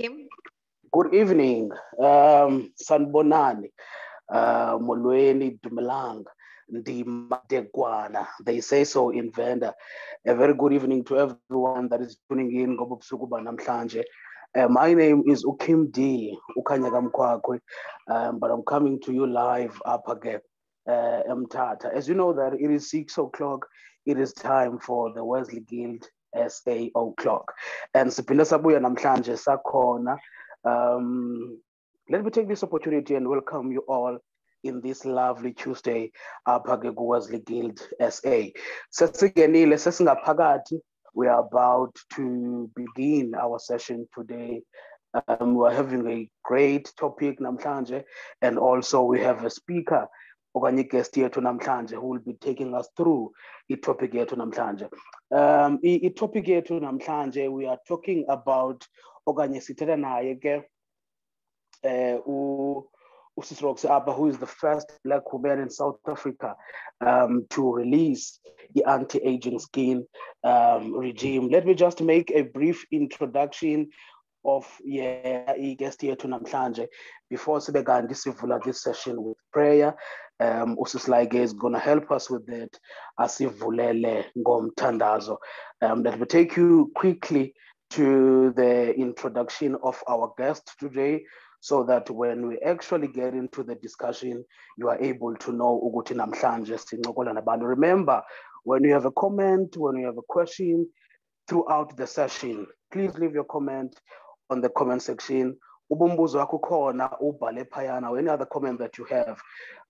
Kim. Good evening. Um, Sanbonani, uh, Molweni Dumelang. They say so in Venda. A very good evening to everyone that is tuning in. Uh, my name is Ukim D. Ukanyaka Mkwakwe, um, but I'm coming to you live up again. Uh, Mtata. As you know that it is six o'clock, it is time for the Wesley Guild SA o'clock. And siphinde sabuya namhlanje sakhona. Um, let me take this opportunity and welcome you all in this lovely Tuesday apha ke ku-Wesley Guild SA. Sesingenile sesingaphakathi we are about to begin our session today. Um, we're having a great topic namhlanje, and also we have a speaker, okanye guest yethu namhlanje, who will be taking us through i-topic yethu namhlanje. Um, i-topic yethu namhlanje, we are talking about, okanye sithetha naye ke, uh, u- uSisi Rox Abba, who is the first black woman in South Africa um, to release the anti-aging skin um, regime. Let me just make a brief introduction of yeah, guest here to namhlanje before sibe kanti sivula this session with prayer. Um, Usisi is going to help us with that. Asivulele ngomthandazo. Um, let me take you quickly to the introduction of our guest today so that when we actually get into the discussion, you are able to know ukuthi namhlanje sincokola nabantu. Remember, when you have a comment, when you have a question throughout the session, please leave your comment on the comment section. Ubumbuzo wakho khona ubhale phayana or any other comment that you have.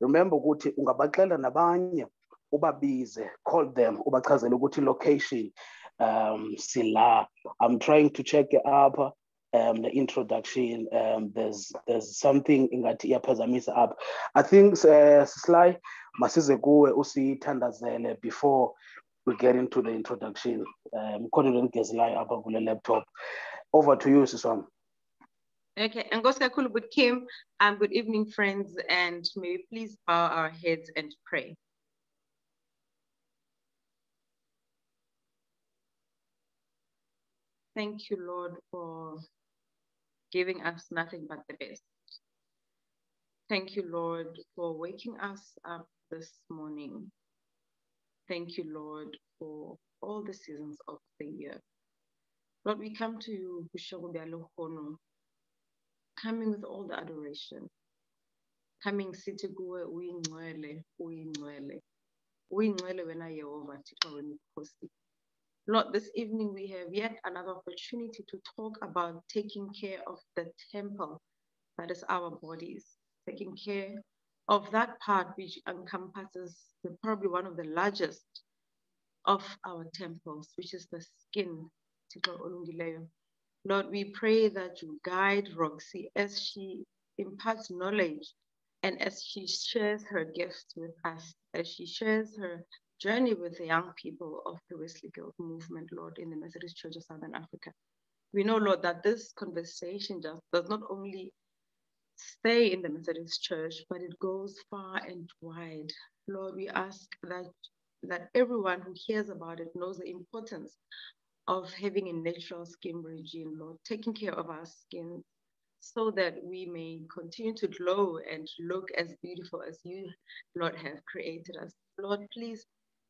Remember ukuthi ungabaxela nabanye ubabize, call them, ubachazele ukuthi location um sila. I'm trying to check up um, the introduction, um, there's there's something ingathi iyaphazamisa up. I think uh, Sly masize kuwe usithandazele before we get into the introduction. Um, khona ngezilay apha kule laptop. Over to you, Siswam. Okay, and kakhulu Kim. Um, good evening, friends, and may we please bow our heads and pray. Thank you, Lord, for giving us nothing but the best. Thank you, Lord, for waking us up this morning. Thank you, Lord, for all the seasons of the year. Lord, we come to you, coming with all the adoration, coming sithi kuwe uyingcwele uyingcwele uyingcwele wena Yehova Lord, this evening we have yet another opportunity to talk about taking care of the temple that is our bodies, taking care of that part which encompasses the, probably one of the largest of our temples, which is the skin. Lord, we pray that you guide Roxy as she imparts knowledge and as she shares her gifts with us, as she shares her journey with the young people of the Wesley Guild movement, Lord, in the Methodist Church of Southern Africa. We know, Lord, that this conversation just does not only stay in the Methodist Church, but it goes far and wide. Lord, we ask that that everyone who hears about it knows the importance of having a natural skin regime, Lord, taking care of our skin so that we may continue to glow and look as beautiful as you, Lord, have created us. Lord, please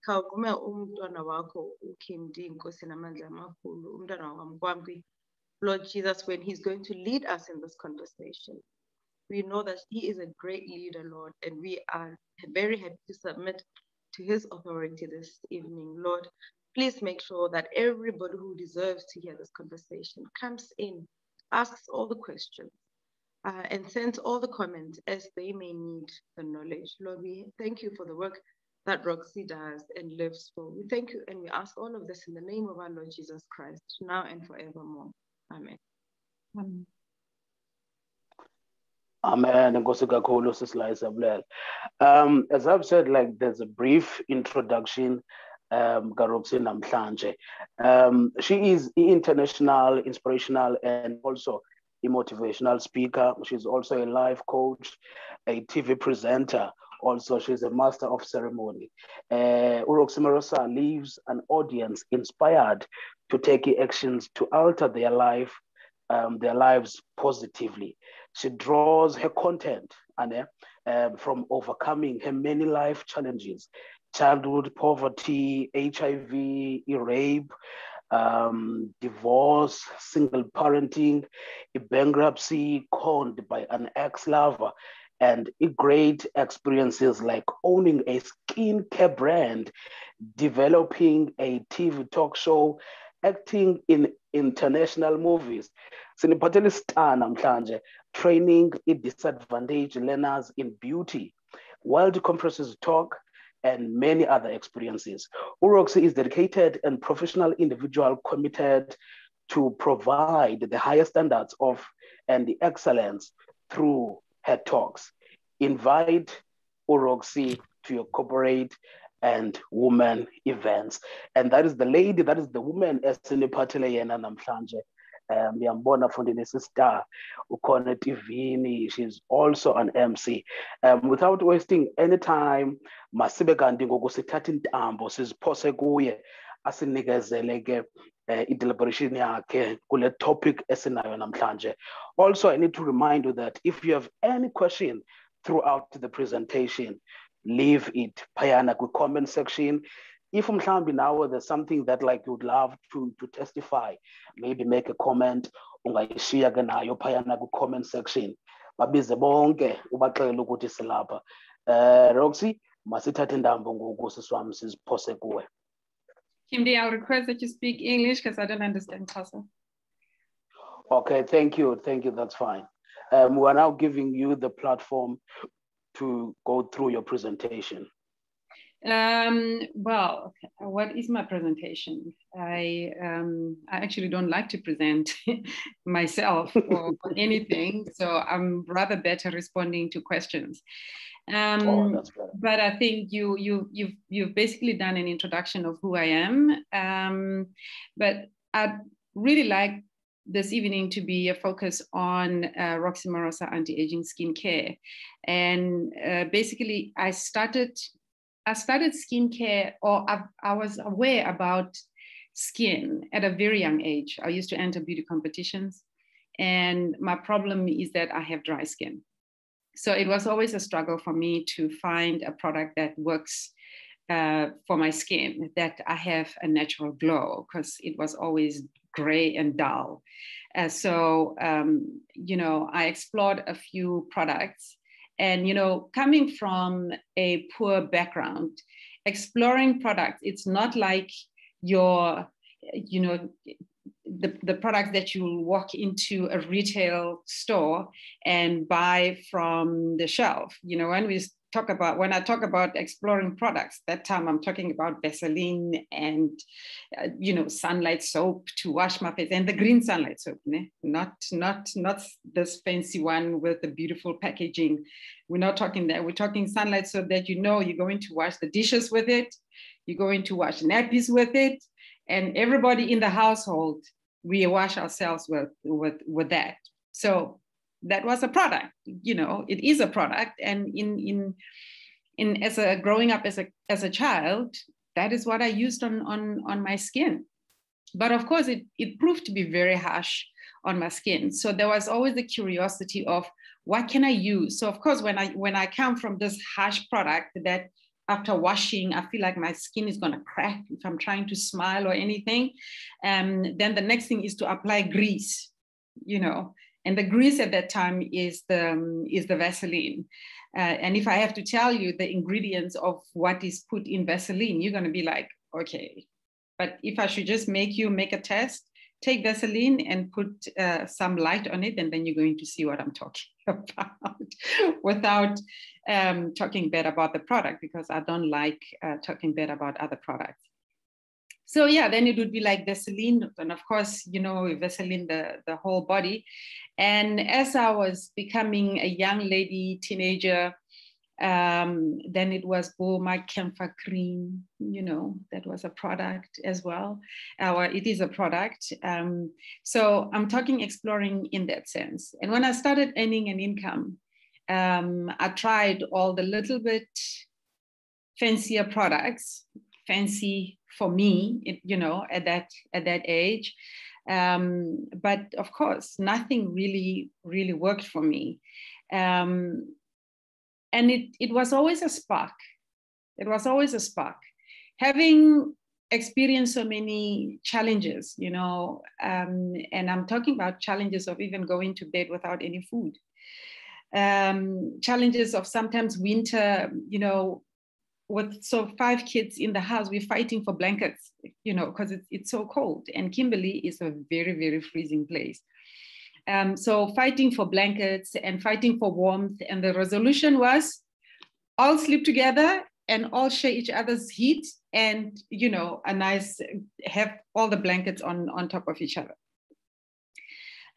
khawuqume umntwana wakho uKim D Nkosi namandla amakhulu umntwana wakwamkwamkwi Lord Jesus when he's going to lead us in this conversation we know that he is a great leader Lord and we are very happy to submit to his authority this evening Lord please make sure that everybody who deserves to hear this conversation comes in asks all the questions uh, and sends all the comments as they may need the knowledge Lord we thank you for the work that Roxy does and lives for. We thank you and we ask all of this in the name of our Lord Jesus Christ, now and forevermore. Amen. Amen. Amen. Nkosi kakhulu sisila isabulela. Um, as I've said, like there's a brief introduction um, Garoxi. Um, she is international, inspirational, and also a motivational speaker. She's also a life coach, a TV presenter. Also, she's a master of ceremony. Uh, leaves an audience inspired to take actions to alter their life um, their lives positively. She draws her content and, uh, from overcoming her many life challenges childhood poverty, HIV, rape, um, divorce, single parenting, bankruptcy, conned by an ex lover, and great experiences like owning a skincare brand, developing a TV talk show, acting in international movies. Siniphathele star namhlanje training i-disadvantaged learners in beauty, world conferences talk, and many other experiences. Uroxy is dedicated and professional individual committed to provide the highest standards of and the excellence through her talks. Invite Uroxy to your corporate and woman events. And that is the lady, that is the woman esiniphathele yena namhlanje. Um, yambona fundini sister ukhona etivini she's also an mc um, without wasting any time masibe kanti ngoku sithatha intambo siziphose kuye asinikezele ke uh, i-deliberation yakhe kule topic esinayo namhlanje. Also i need to remind you that if you have any question throughout the presentation leave it phayana kwi-comment section if mhlambi now there's something that like you would love to, to testify maybe make a comment ungayishiya ke nayo phayana kwi-comment section babize bonke ubaxele ukuthi silapha uh, roxy masithathe intambo ngoku siswam siziphose kuwe Kimdi, I'll request that you speak English because I don't understand Xhosa. Okay, thank you. Thank you. That's fine. Um, we are now giving you the platform to go through your presentation. Um, well, what is my presentation? I um, I actually don't like to present myself or, or anything, so I'm rather better responding to questions. Um, oh, but I think you you you've you've basically done an introduction of who I am. Um, but I'd really like this evening to be a focus on uh, Roxy Marosa anti-aging skincare, and uh, basically I started I started skincare, or I, I was aware about skin at a very young age. I used to enter beauty competitions, and my problem is that I have dry skin. So it was always a struggle for me to find a product that works uh, for my skin, that I have a natural glow, because it was always gray and dull. Uh, so, um, you know, I explored a few products and you know coming from a poor background exploring products it's not like your you know the, the products that you walk into a retail store and buy from the shelf. You know when we talk about when I talk about exploring products. That time I'm talking about Vaseline and uh, you know sunlight soap to wash my face and the green sunlight soap, ne? not not not this fancy one with the beautiful packaging. We're not talking that. We're talking sunlight soap that you know you're going to wash the dishes with it, you're going to wash nappies with it, and everybody in the household we wash ourselves with with with that. So that was a product you know it is a product. And in in in as a growing up as a as a child that is what i used on on on my skin. But of course it it proved to be very harsh on my skin. So there was always the curiosity of what can i use? So of course when i when i come from this harsh product that after washing, I feel like my skin is going to crack if I'm trying to smile or anything. Um, then the next thing is to apply grease, you know, and the grease at that time is the um, is the Vaseline. Uh, and if I have to tell you the ingredients of what is put in Vaseline, you're going to be like, okay. But if I should just make you make a test, take Vaseline and put uh, some light on it, and then you're going to see what I'm talking about without um, talking bad about the product because I don't like uh, talking bad about other products so yeah then it would be like vaseline and of course you know vaseline the, the whole body and as i was becoming a young lady teenager um, then it was my Camphor cream, you know, that was a product as well. Uh, it is a product. Um, so I'm talking exploring in that sense. And when I started earning an income, um, I tried all the little bit fancier products, fancy for me, you know, at that at that age. Um, but of course, nothing really, really worked for me. Um, and it, it was always a spark. It was always a spark. Having experienced so many challenges, you know, um, and I'm talking about challenges of even going to bed without any food. Um, challenges of sometimes winter, you know, with so five kids in the house, we're fighting for blankets, you know, because it's, it's so cold. And Kimberley is a very, very freezing place. Um, so fighting for blankets and fighting for warmth. And the resolution was all sleep together and all share each other's heat and, you know, a nice, have all the blankets on, on top of each other.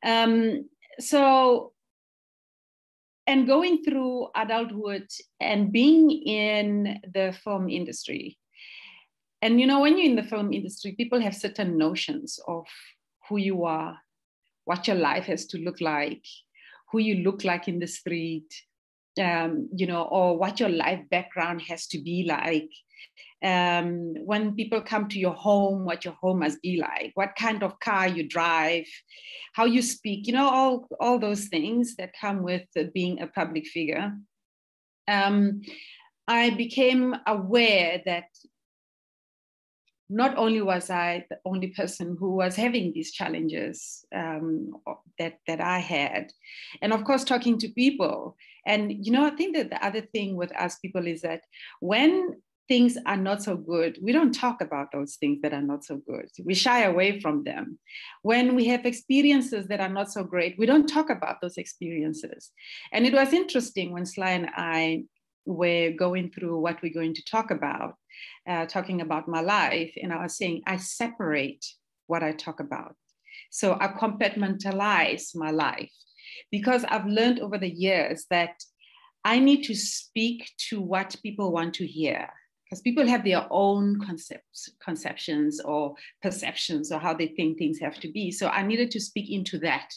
Um, so and going through adulthood and being in the film industry. And you know when you're in the film industry people have certain notions of who you are what your life has to look like who you look like in the street um, you know or what your life background has to be like. Um, when people come to your home, what your home must be like, what kind of car you drive, how you speak, you know, all, all those things that come with being a public figure. Um, I became aware that not only was I the only person who was having these challenges um, that, that I had, and of course, talking to people. And, you know, I think that the other thing with us people is that when things are not so good, we don't talk about those things that are not so good. We shy away from them. When we have experiences that are not so great, we don't talk about those experiences. And it was interesting when Sly and I were going through what we're going to talk about, uh, talking about my life, and I was saying, I separate what I talk about. So I compartmentalize my life because I've learned over the years that I need to speak to what people want to hear because people have their own concepts, conceptions or perceptions or how they think things have to be. So I needed to speak into that.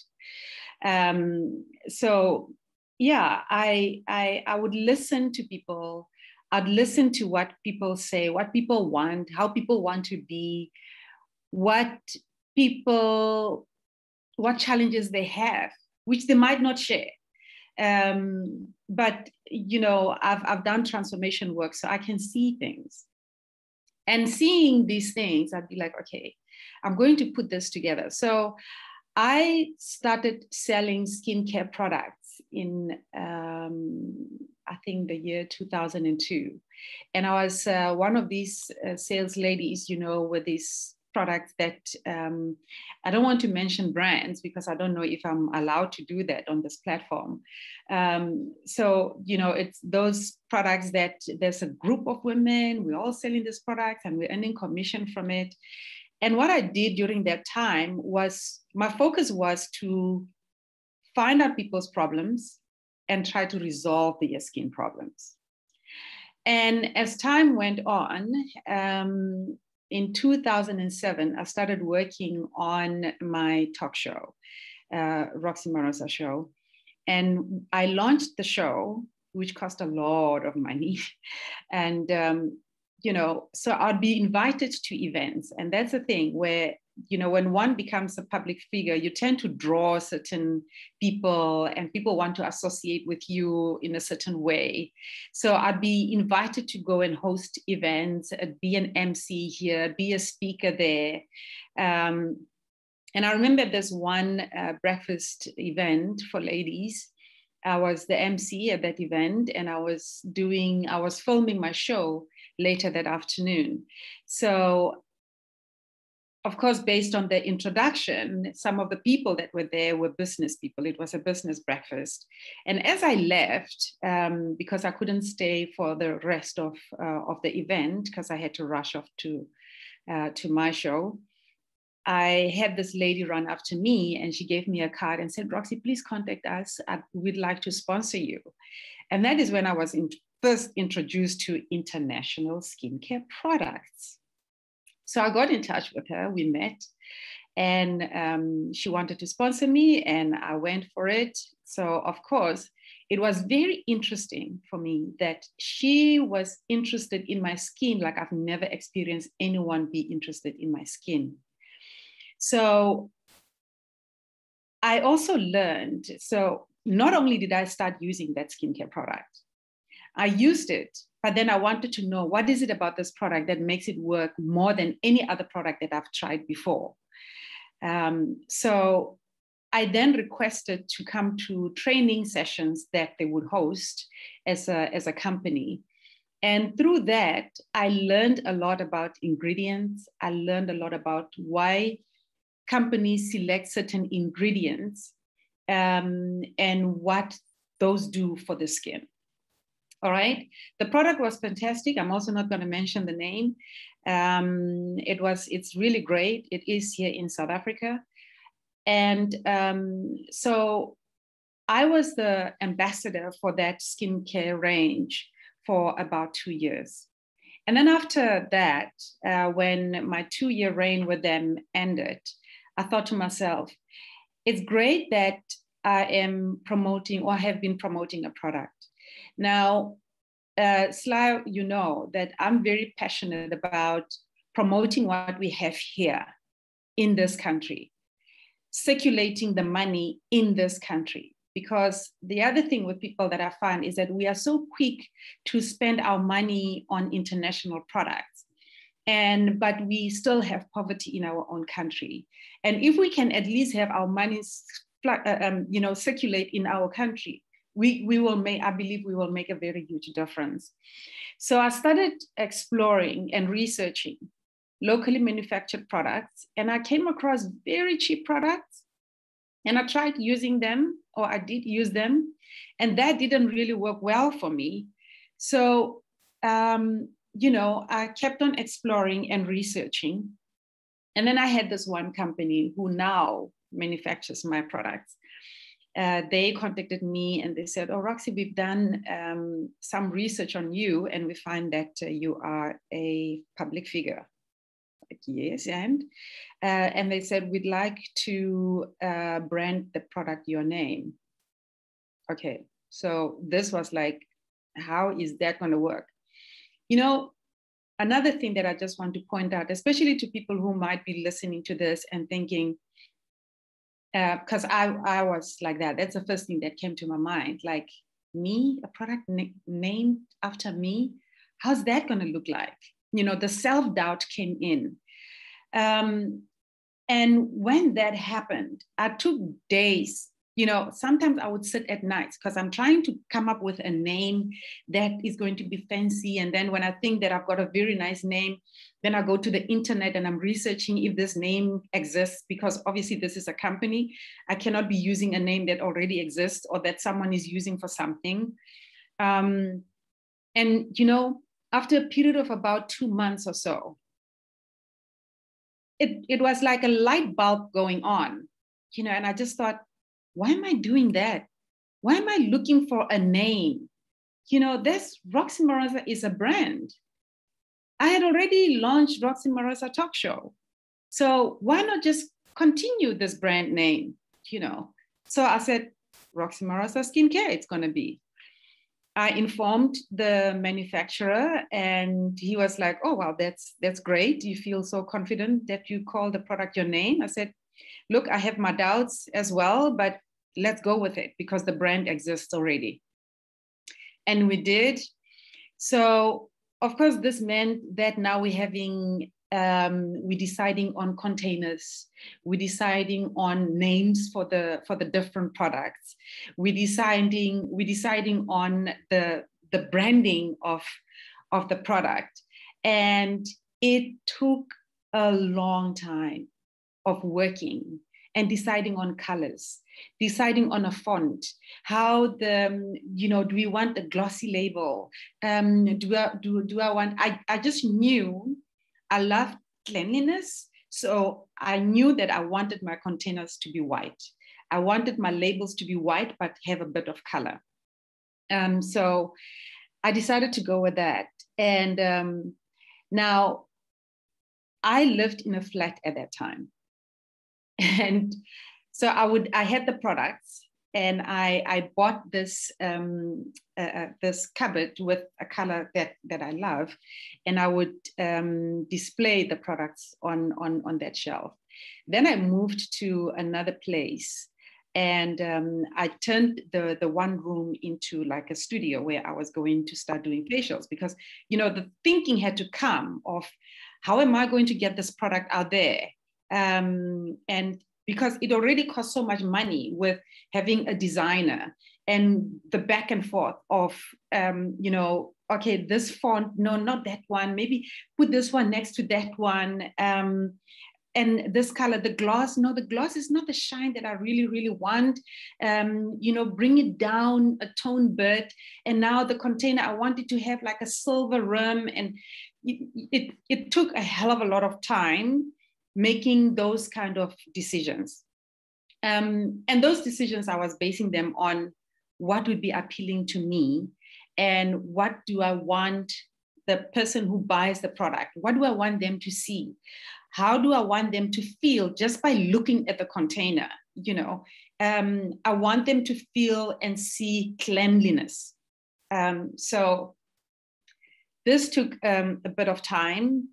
Um, so yeah, I, I I would listen to people. I'd listen to what people say, what people want, how people want to be, what people, what challenges they have, which they might not share. Um, but you know, I've I've done transformation work, so I can see things. And seeing these things, I'd be like, okay, I'm going to put this together. So I started selling skincare products in um, I think the year 2002, and I was uh, one of these uh, sales ladies, you know, with these products that um, I don't want to mention brands because I don't know if I'm allowed to do that on this platform. Um, so, you know, it's those products that there's a group of women, we're all selling this product and we're earning commission from it. And what I did during that time was my focus was to find out people's problems and try to resolve their skin problems. And as time went on, um, in 2007, I started working on my talk show, uh, Roxy Marosa Show. And I launched the show, which cost a lot of money. and, um, you know, so I'd be invited to events. And that's the thing where you know when one becomes a public figure you tend to draw certain people and people want to associate with you in a certain way. So i'd be invited to go and host events uh, be an mc here be a speaker there. Um, and i remember there's one uh, breakfast event for ladies. I was the mc at that event and i was doing i was filming my show later that afternoon. So of course, based on the introduction, some of the people that were there were business people. It was a business breakfast. And as I left, um, because I couldn't stay for the rest of, uh, of the event, because I had to rush off to, uh, to my show, I had this lady run up to me and she gave me a card and said, Roxy, please contact us. we'd like to sponsor you. And that is when I was in, first introduced to international skincare products. So I got in touch with her, we met, and um, she wanted to sponsor me, and I went for it. So, of course, it was very interesting for me that she was interested in my skin like I've never experienced anyone be interested in my skin. So, I also learned so not only did I start using that skincare product, I used it, but then I wanted to know what is it about this product that makes it work more than any other product that I've tried before. Um, so I then requested to come to training sessions that they would host as a, as a company. And through that, I learned a lot about ingredients. I learned a lot about why companies select certain ingredients um, and what those do for the skin. All right. The product was fantastic. I'm also not going to mention the name. Um, it was. It's really great. It is here in South Africa, and um, so I was the ambassador for that skincare range for about two years. And then after that, uh, when my two year reign with them ended, I thought to myself, it's great that I am promoting or have been promoting a product. Now, uh, Sly, you know that I'm very passionate about promoting what we have here in this country, circulating the money in this country. Because the other thing with people that I find is that we are so quick to spend our money on international products and but we still have poverty in our own country and if we can at least have our money uh, um, you know circulate in our country we, we will make i believe we will make a very huge difference so i started exploring and researching locally manufactured products and i came across very cheap products and i tried using them or i did use them and that didn't really work well for me so um, you know, I kept on exploring and researching. And then I had this one company who now manufactures my products. Uh, they contacted me and they said, Oh, Roxy, we've done um, some research on you and we find that uh, you are a public figure. Like, yes, and uh, and they said we'd like to uh, brand the product your name. Okay, so this was like, how is that going to work? You know, another thing that I just want to point out, especially to people who might be listening to this and thinking, because uh, I, I was like that. That's the first thing that came to my mind. Like, me, a product na- named after me, how's that going to look like? You know, the self doubt came in. Um, and when that happened, I took days you know, sometimes I would sit at nights because I'm trying to come up with a name that is going to be fancy. And then when I think that I've got a very nice name, then I go to the internet and I'm researching if this name exists because obviously this is a company. I cannot be using a name that already exists or that someone is using for something. Um, and, you know, after a period of about two months or so, it, it was like a light bulb going on, you know, and I just thought, why am I doing that? Why am I looking for a name? You know, this Roxy Marosa is a brand. I had already launched Roxy Marosa Talk Show. So why not just continue this brand name? You know, so I said, Roxy Marosa Skincare, it's going to be. I informed the manufacturer and he was like, oh, wow, that's, that's great. You feel so confident that you call the product your name. I said, look, I have my doubts as well, but let's go with it because the brand exists already. And we did. So, of course, this meant that now we're having, um, we're deciding on containers, we're deciding on names for the for the different products, we're deciding we're deciding on the the branding of of the product, and it took a long time of working and deciding on colors deciding on a font how the um, you know do we want a glossy label? Um, do, I, do, do i want I, I just knew i love cleanliness so i knew that i wanted my containers to be white. I wanted my labels to be white but have a bit of color. Um, so i decided to go with that. And um, now i lived in a flat at that time and so I would I had the products and I I bought this um, uh, uh, this cupboard with a color that that I love, and I would um, display the products on on on that shelf. Then I moved to another place and um, I turned the the one room into like a studio where I was going to start doing facials because you know the thinking had to come of how am I going to get this product out there, um, and because it already costs so much money with having a designer and the back and forth of um, you know okay this font no not that one. Maybe put this one next to that one. Um, and this color the gloss no the gloss is not the shine that i really really want. Um, you know bring it down a tone bit. And now the container i wanted to have like a silver rim. And it, it, it took a hell of a lot of time making those kind of decisions. Um, and those decisions i was basing them on what would be appealing to me and what do i want the person who buys the product? What do i want them to see? How do i want them to feel just by looking at the container you know? Um, i want them to feel and see cleanliness. Um, so this took um, a bit of time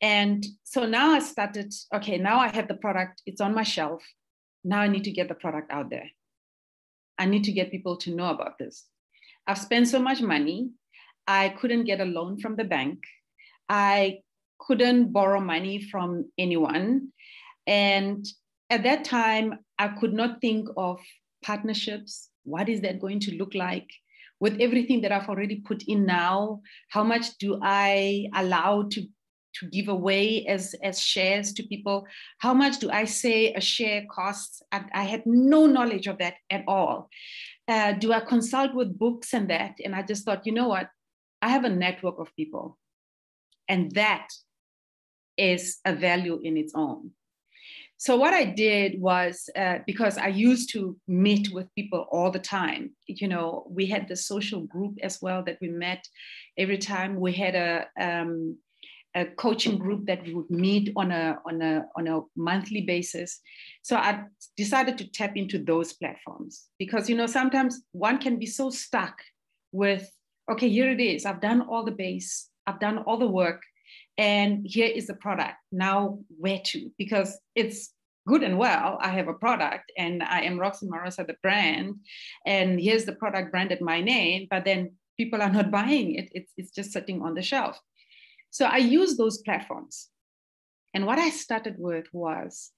and so now i started okay now i have the product it's on my shelf now i need to get the product out there i need to get people to know about this i've spent so much money i couldn't get a loan from the bank i couldn't borrow money from anyone. And at that time, I could not think of partnerships. What is that going to look like? With everything that I've already put in now, how much do I allow to, to give away as, as shares to people? How much do I say a share costs? I, I had no knowledge of that at all. Uh, do I consult with books and that? And I just thought, you know what? I have a network of people. And that is a value in its own. So what I did was uh, because I used to meet with people all the time. You know, we had the social group as well that we met every time. We had a um, a coaching group that we would meet on a on a on a monthly basis. So I decided to tap into those platforms because you know sometimes one can be so stuck with okay here it is. I've done all the base I've done all the work and here is the product. Now where to? Because it's good and well i have a product and i am roxy marosa the brand and here's the product branded my name but then people are not buying it. It's, it's just sitting on the shelf so i used those platforms and what i started with was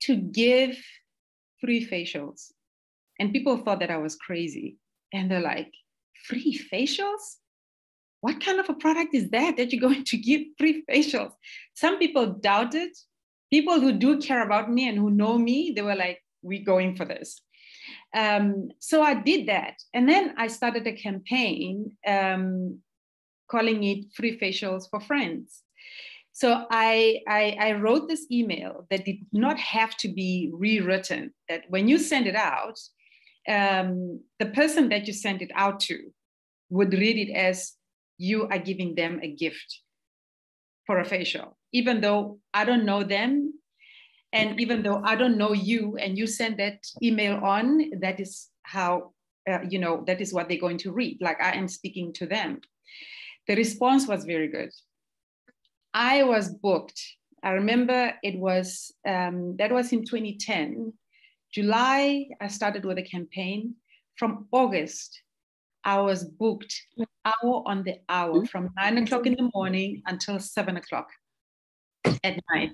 to give free facials and people thought that i was crazy and they're like free facials what kind of a product is that that you're going to give free facials? Some people doubted. People who do care about me and who know me, they were like, we're going for this. Um, so I did that. And then I started a campaign um, calling it Free Facials for Friends. So I, I, I, wrote this email that did not have to be rewritten, that when you send it out, um, the person that you send it out to would read it as you are giving them a gift for a facial, even though I don't know them. And even though I don't know you and you send that email on, that is how, uh, you know, that is what they're going to read. Like I am speaking to them. The response was very good. I was booked. I remember it was, um, that was in 2010. July, I started with a campaign. From August, I was booked hour on the hour mm-hmm. from nine o'clock in the morning until seven o'clock at night.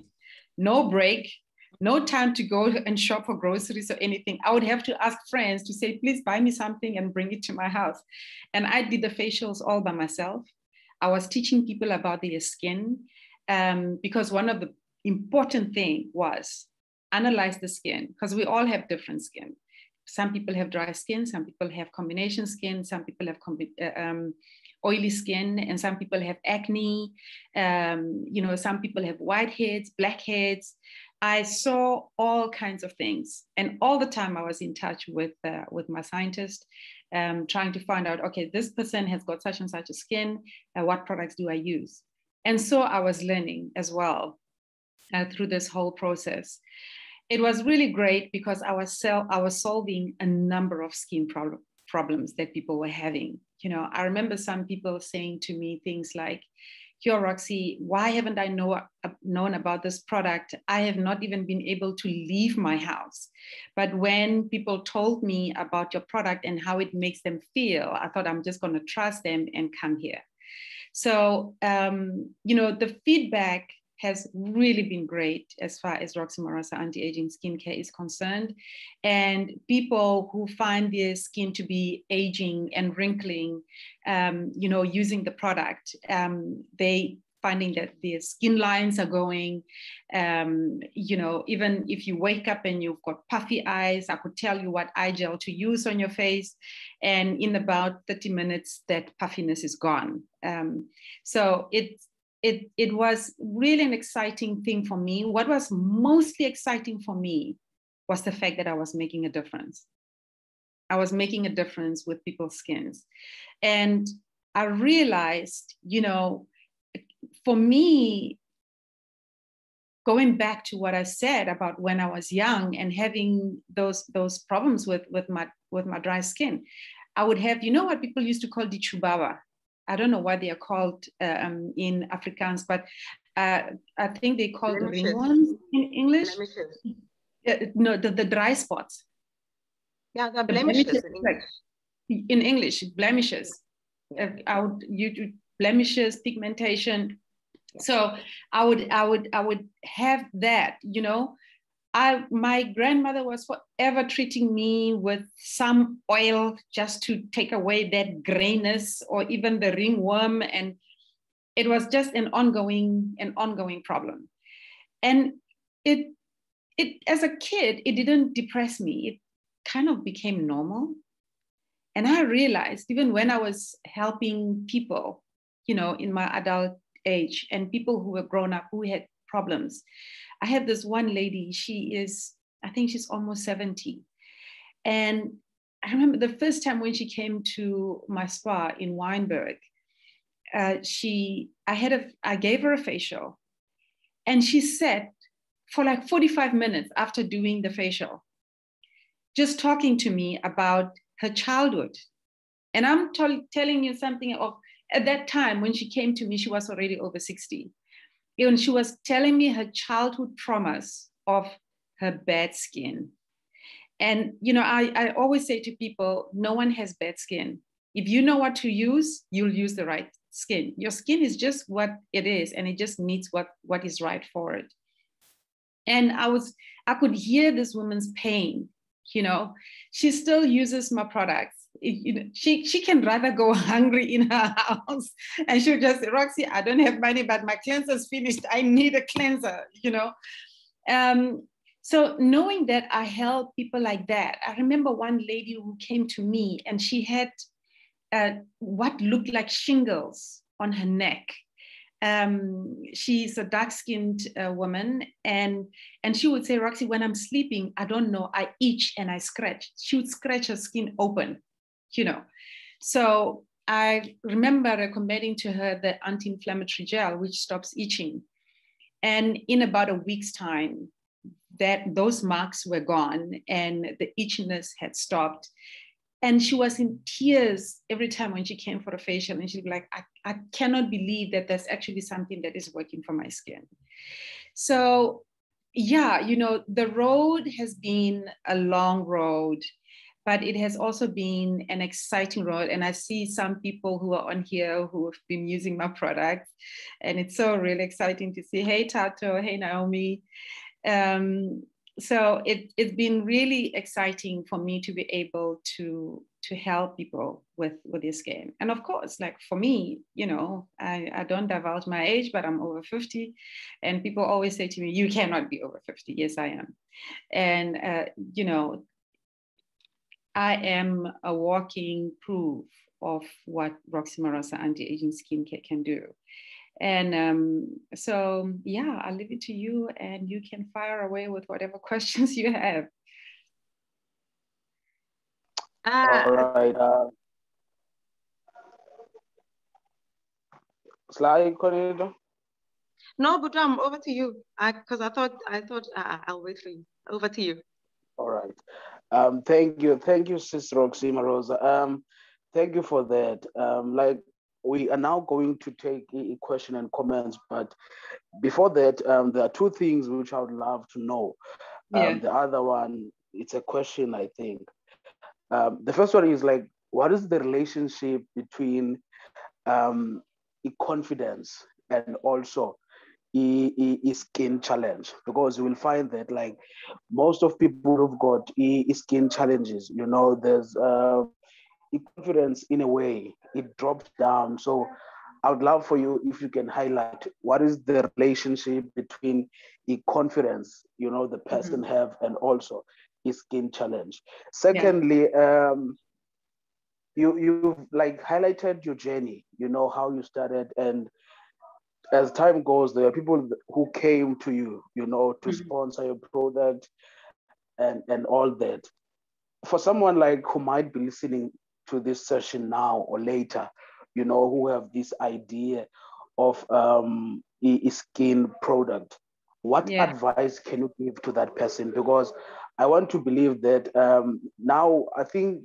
No break, no time to go and shop for groceries or anything. I would have to ask friends to say, please buy me something and bring it to my house. And I did the facials all by myself. I was teaching people about their skin um, because one of the important thing was analyze the skin because we all have different skin some people have dry skin, some people have combination skin, some people have uh, um, oily skin, and some people have acne. Um, you know, some people have whiteheads, blackheads. I saw all kinds of things, and all the time I was in touch with uh, with my scientist, um, trying to find out, okay, this person has got such and such a skin. Uh, what products do I use? And so I was learning as well uh, through this whole process it was really great because I was, I was solving a number of skin pro- problems that people were having. You know, I remember some people saying to me things like, Pure Roxy, why haven't I know, known about this product? I have not even been able to leave my house. But when people told me about your product and how it makes them feel, I thought I'm just going to trust them and come here. So, um, you know, the feedback has really been great as far as Roxy Marosa anti-aging skincare is concerned. And people who find their skin to be aging and wrinkling, um, you know, using the product, um, they finding that their skin lines are going. Um, you know, even if you wake up and you've got puffy eyes, I could tell you what eye gel to use on your face. And in about 30 minutes, that puffiness is gone. Um, so it's it, it was really an exciting thing for me. What was mostly exciting for me was the fact that I was making a difference. I was making a difference with people's skins. And I realized, you know, for me, going back to what I said about when I was young and having those those problems with with my with my dry skin, I would have, you know what people used to call dichubaba. I don't know what they are called um, in Afrikaans, but uh, I think they call the ring ones in English. Uh, no, the, the dry spots. Yeah, the blemishes, blemishes in English. In English, blemishes. Uh, I would you blemishes, pigmentation. So I would I would I would have that, you know, I, my grandmother was forever treating me with some oil just to take away that grayness or even the ringworm. And it was just an ongoing, an ongoing problem. And it, it, as a kid, it didn't depress me. It kind of became normal. And I realized even when I was helping people, you know, in my adult age and people who were grown up who had problems, I have this one lady, she is, I think she's almost 70. And I remember the first time when she came to my spa in Wynberg, uh, she, I had a, I gave her a facial and she sat for like 45 minutes after doing the facial, just talking to me about her childhood. And I'm t- telling you something of, at that time when she came to me, she was already over 60 and she was telling me her childhood traumas of her bad skin. And you know, I, I always say to people, no one has bad skin. If you know what to use, you'll use the right skin. Your skin is just what it is, and it just needs what, what is right for it. And I was, I could hear this woman's pain, you know. She still uses my products you know, she she can rather go hungry in her house and she'll just say, Roxy, I don't have money, but my cleanser's finished. I need a cleanser, you know. Um, so knowing that I help people like that, I remember one lady who came to me and she had uh, what looked like shingles on her neck. Um, she's a dark-skinned uh, woman, and and she would say, Roxy, when I'm sleeping, I don't know, I itch and I scratch. She would scratch her skin open you know. So I remember recommending to her the anti-inflammatory gel, which stops itching. And in about a week's time, that those marks were gone and the itchiness had stopped. And she was in tears every time when she came for a facial. And she'd be like, I, I cannot believe that there's actually something that is working for my skin. So yeah, you know, the road has been a long road but it has also been an exciting road. And I see some people who are on here who have been using my products. And it's so really exciting to see, hey, Tato, hey, Naomi. Um, so it, it's been really exciting for me to be able to to help people with with this game and of course like for me you know I, I don't divulge my age but i'm over 50 and people always say to me you cannot be over 50 yes i am and uh, you know I am a walking proof of what Roxy Marosa anti-aging skincare can do. And um, so, yeah, I'll leave it to you and you can fire away with whatever questions you have. Uh, All right. Uh, slide, Cornelia. No, but um, over to you. Because I, I, thought I thought uh, I'll wait for you. Over to you. All right. Um, thank you. Thank you, Sis Roxy Marosa. Um, thank you for that. Um, like we are now going to take a question and comments, but before that, um, there are two things which I would love to know. Um, yeah. The other one, it's a question, I think. Um, the first one is like, what is the relationship between um, confidence and also skin challenge? Because you will find that like most of people who've got skin challenges, you know, there's uh, confidence in a way it drops down. So I would love for you if you can highlight what is the relationship between the confidence you know the person mm-hmm. have and also skin challenge. Secondly, yeah. um, you you've like highlighted your journey. You know how you started, and as time goes, there are people who came to you, you know, to mm-hmm. sponsor your product and and all that. For someone like who might be listening to this session now or later, you know, who have this idea of um, a, skin product, what yeah. advice can you give to that person? Because I want to believe that um, now I think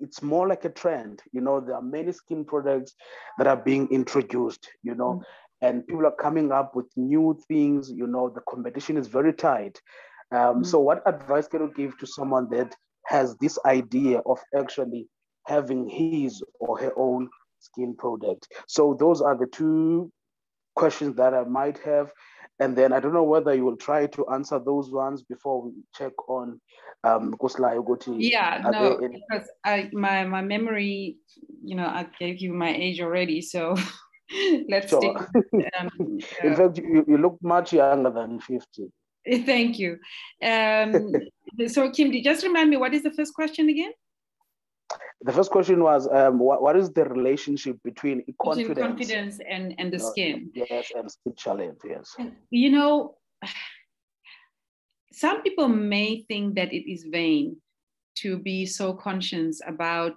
it's more like a trend. You know, there are many skin products that are being introduced, you know, mm-hmm. And people are coming up with new things. You know, the competition is very tight. Um, mm-hmm. So, what advice can you give to someone that has this idea of actually having his or her own skin product. So those are the two questions that I might have. And then I don't know whether you will try to answer those ones before we check on um. Yeah, no, any... because I my my memory, you know, I gave you my age already, so let's sure. stick. Um, In uh, fact, you, you look much younger than 50. Thank you. Um, so Kim, did just remind me, what is the first question again? the first question was um, what, what is the relationship between confidence, between confidence and, and the know, skin yes and skin challenge yes you know some people may think that it is vain to be so conscious about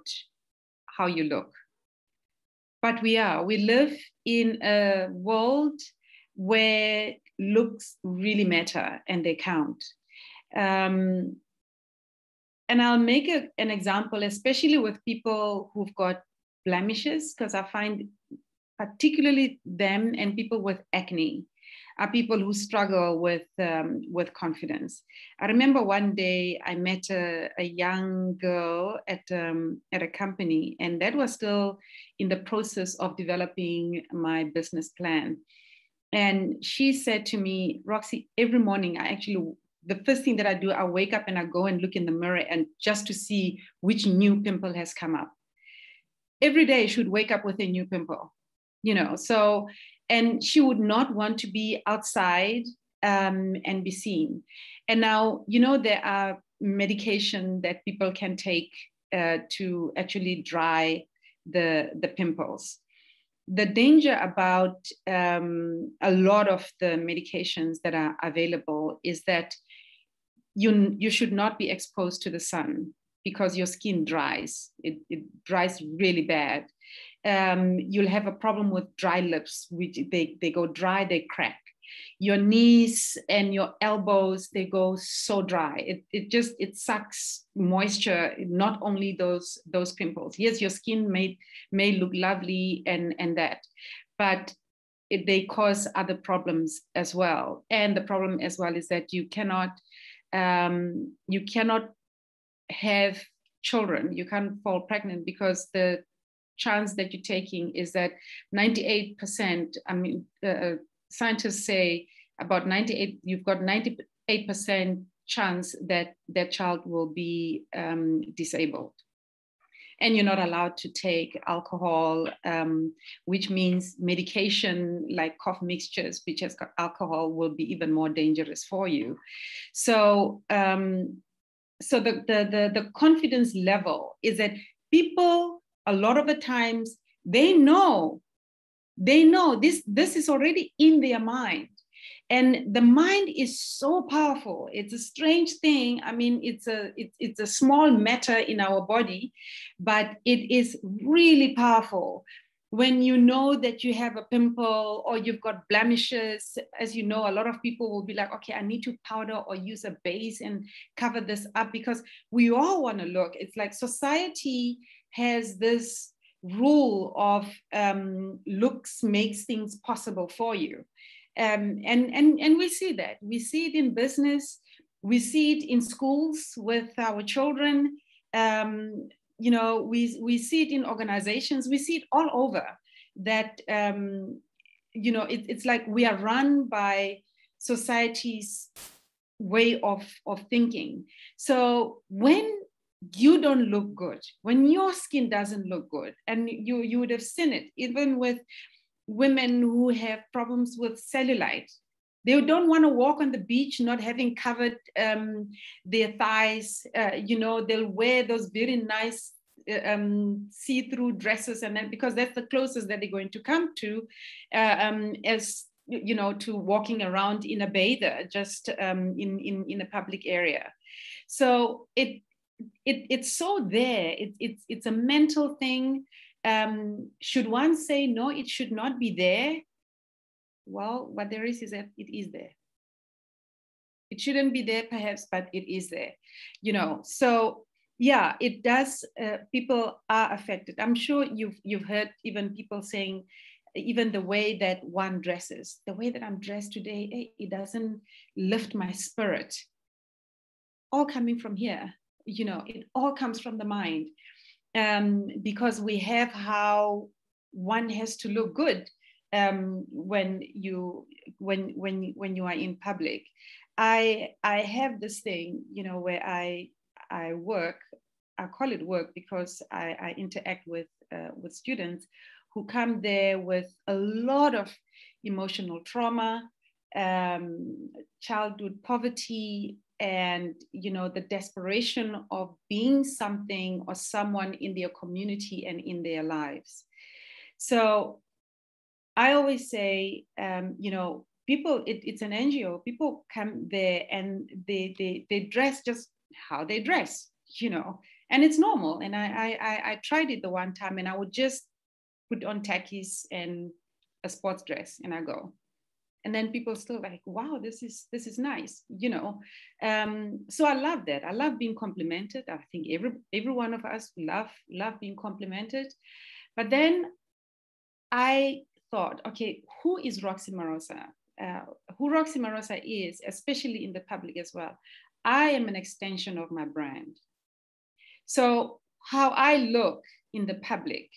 how you look but we are. We live in a world where looks really matter and they count. Um, and I'll make a, an example, especially with people who've got blemishes, because I find particularly them and people with acne are people who struggle with um, with confidence. I remember one day I met a, a young girl at um, at a company, and that was still in the process of developing my business plan. And she said to me, Roxy, every morning I actually the first thing that I do, I wake up and I go and look in the mirror and just to see which new pimple has come up. Every day, she would wake up with a new pimple, you know. So, and she would not want to be outside um, and be seen. And now, you know, there are medication that people can take uh, to actually dry the the pimples the danger about um, a lot of the medications that are available is that you, you should not be exposed to the sun because your skin dries. It, it dries really bad. Um, you'll have a problem with dry lips, which they, they go dry, they crack. Your knees and your elbows, they go so dry. It, it just, it sucks moisture, not only those, those pimples. Yes, your skin may, may look lovely and, and that, but it, they cause other problems as well. And the problem as well is that you cannot um, you cannot have children, you can't fall pregnant because the chance that you're taking is that 98%, I mean, uh, uh, scientists say about 98, you've got 98% chance that that child will be um, disabled. And you're not allowed to take alcohol, um, which means medication like cough mixtures, which has alcohol, will be even more dangerous for you. So, um, so the, the, the, the confidence level is that people, a lot of the times, they know, they know this, this is already in their mind. And the mind is so powerful. It's a strange thing. I mean it's a it's, it's a small matter in our body but it is really powerful. When you know that you have a pimple or you've got blemishes as you know a lot of people will be like okay i need to powder or use a base and cover this up because we all want to look. It's like society has this rule of um, looks makes things possible for you. Um, and, and, and we see that. We see it in business, we see it in schools with our children. Um, you know, we, we see it in organizations, we see it all over that, um, you know, it, it's like we are run by society's way of, of thinking. So when you don't look good, when your skin doesn't look good, and you, you would have seen it even with women who have problems with cellulite. They don't want to walk on the beach not having covered um, their thighs. Uh, you know, they'll wear those very nice uh, um, see-through dresses, and then because that's the closest that they're going to come to, uh, um, as you know, to walking around in a bather, just um, in in in a public area. So it it it's so there. It, it's it's a mental thing um, should one say, no, it should not be there? Well, what there is is that it is there. It shouldn't be there, perhaps, but it is there. You know, so yeah, it does. Uh, people are affected. I'm sure you've you've heard even people saying, even the way that one dresses, the way that I'm dressed today, eh, it doesn't lift my spirit. All coming from here, you know, it all comes from the mind um, because we have how one has to look good um, when you when when when you are in public. I I have this thing, you know, where I I work. I call it work because I, I interact with uh, with students who come there with a lot of emotional trauma, um, childhood poverty, and you know the desperation of being something or someone in their community and in their lives. So i always say um, you know people it, it's an ngo people come there and they, they they dress just how they dress you know and it's normal. And I, I i tried it the one time and i would just put on tackies and a sports dress and i go and then people still like wow this is this is nice you know? Um, so i love that. I love being complimented. I think every every one of us love love being complimented. But then i thought okay who is roxy marosa? Uh, who roxy marosa is especially in the public as well i am an extension of my brand. So how i look in the public